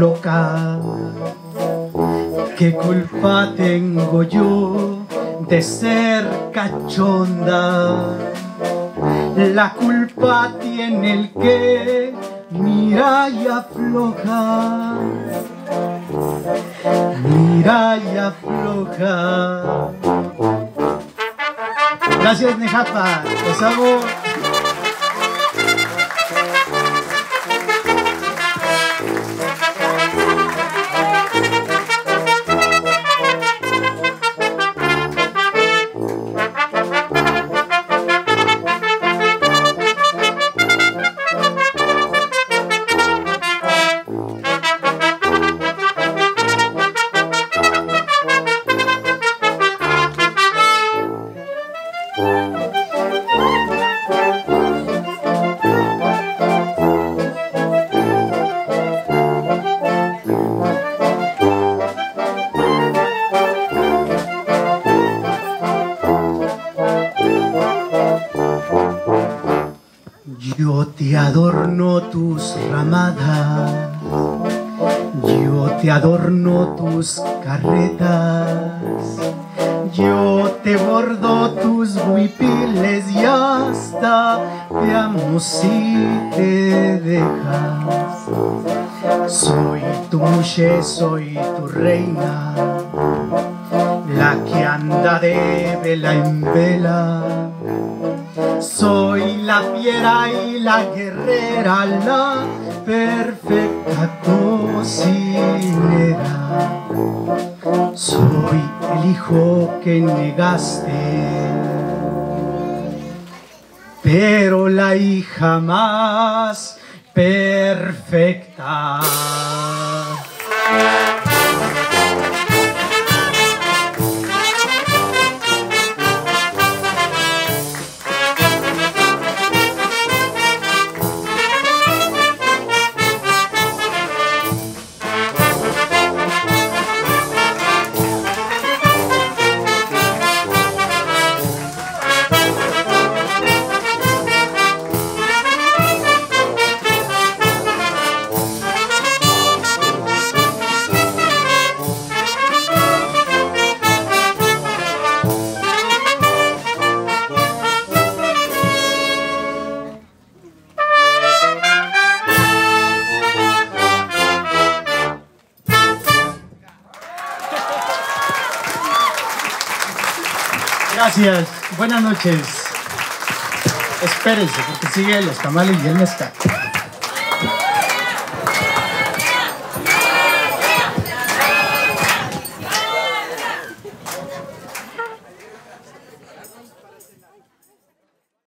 Loca? ¿Qué culpa tengo yo de ser cachonda? La culpa tiene el que mira y afloja. Mira y afloja. Gracias, Nejapa. Los amo. Tus carretas, yo te bordo tus huipiles y hasta te amo si te dejas. Soy tu mujer, soy tu reina, la que anda de vela en vela. Soy la fiera y la guerrera, que negaste, pero la hija más perfecta. Noches. Espérense porque sigue los tamales y el mezcal.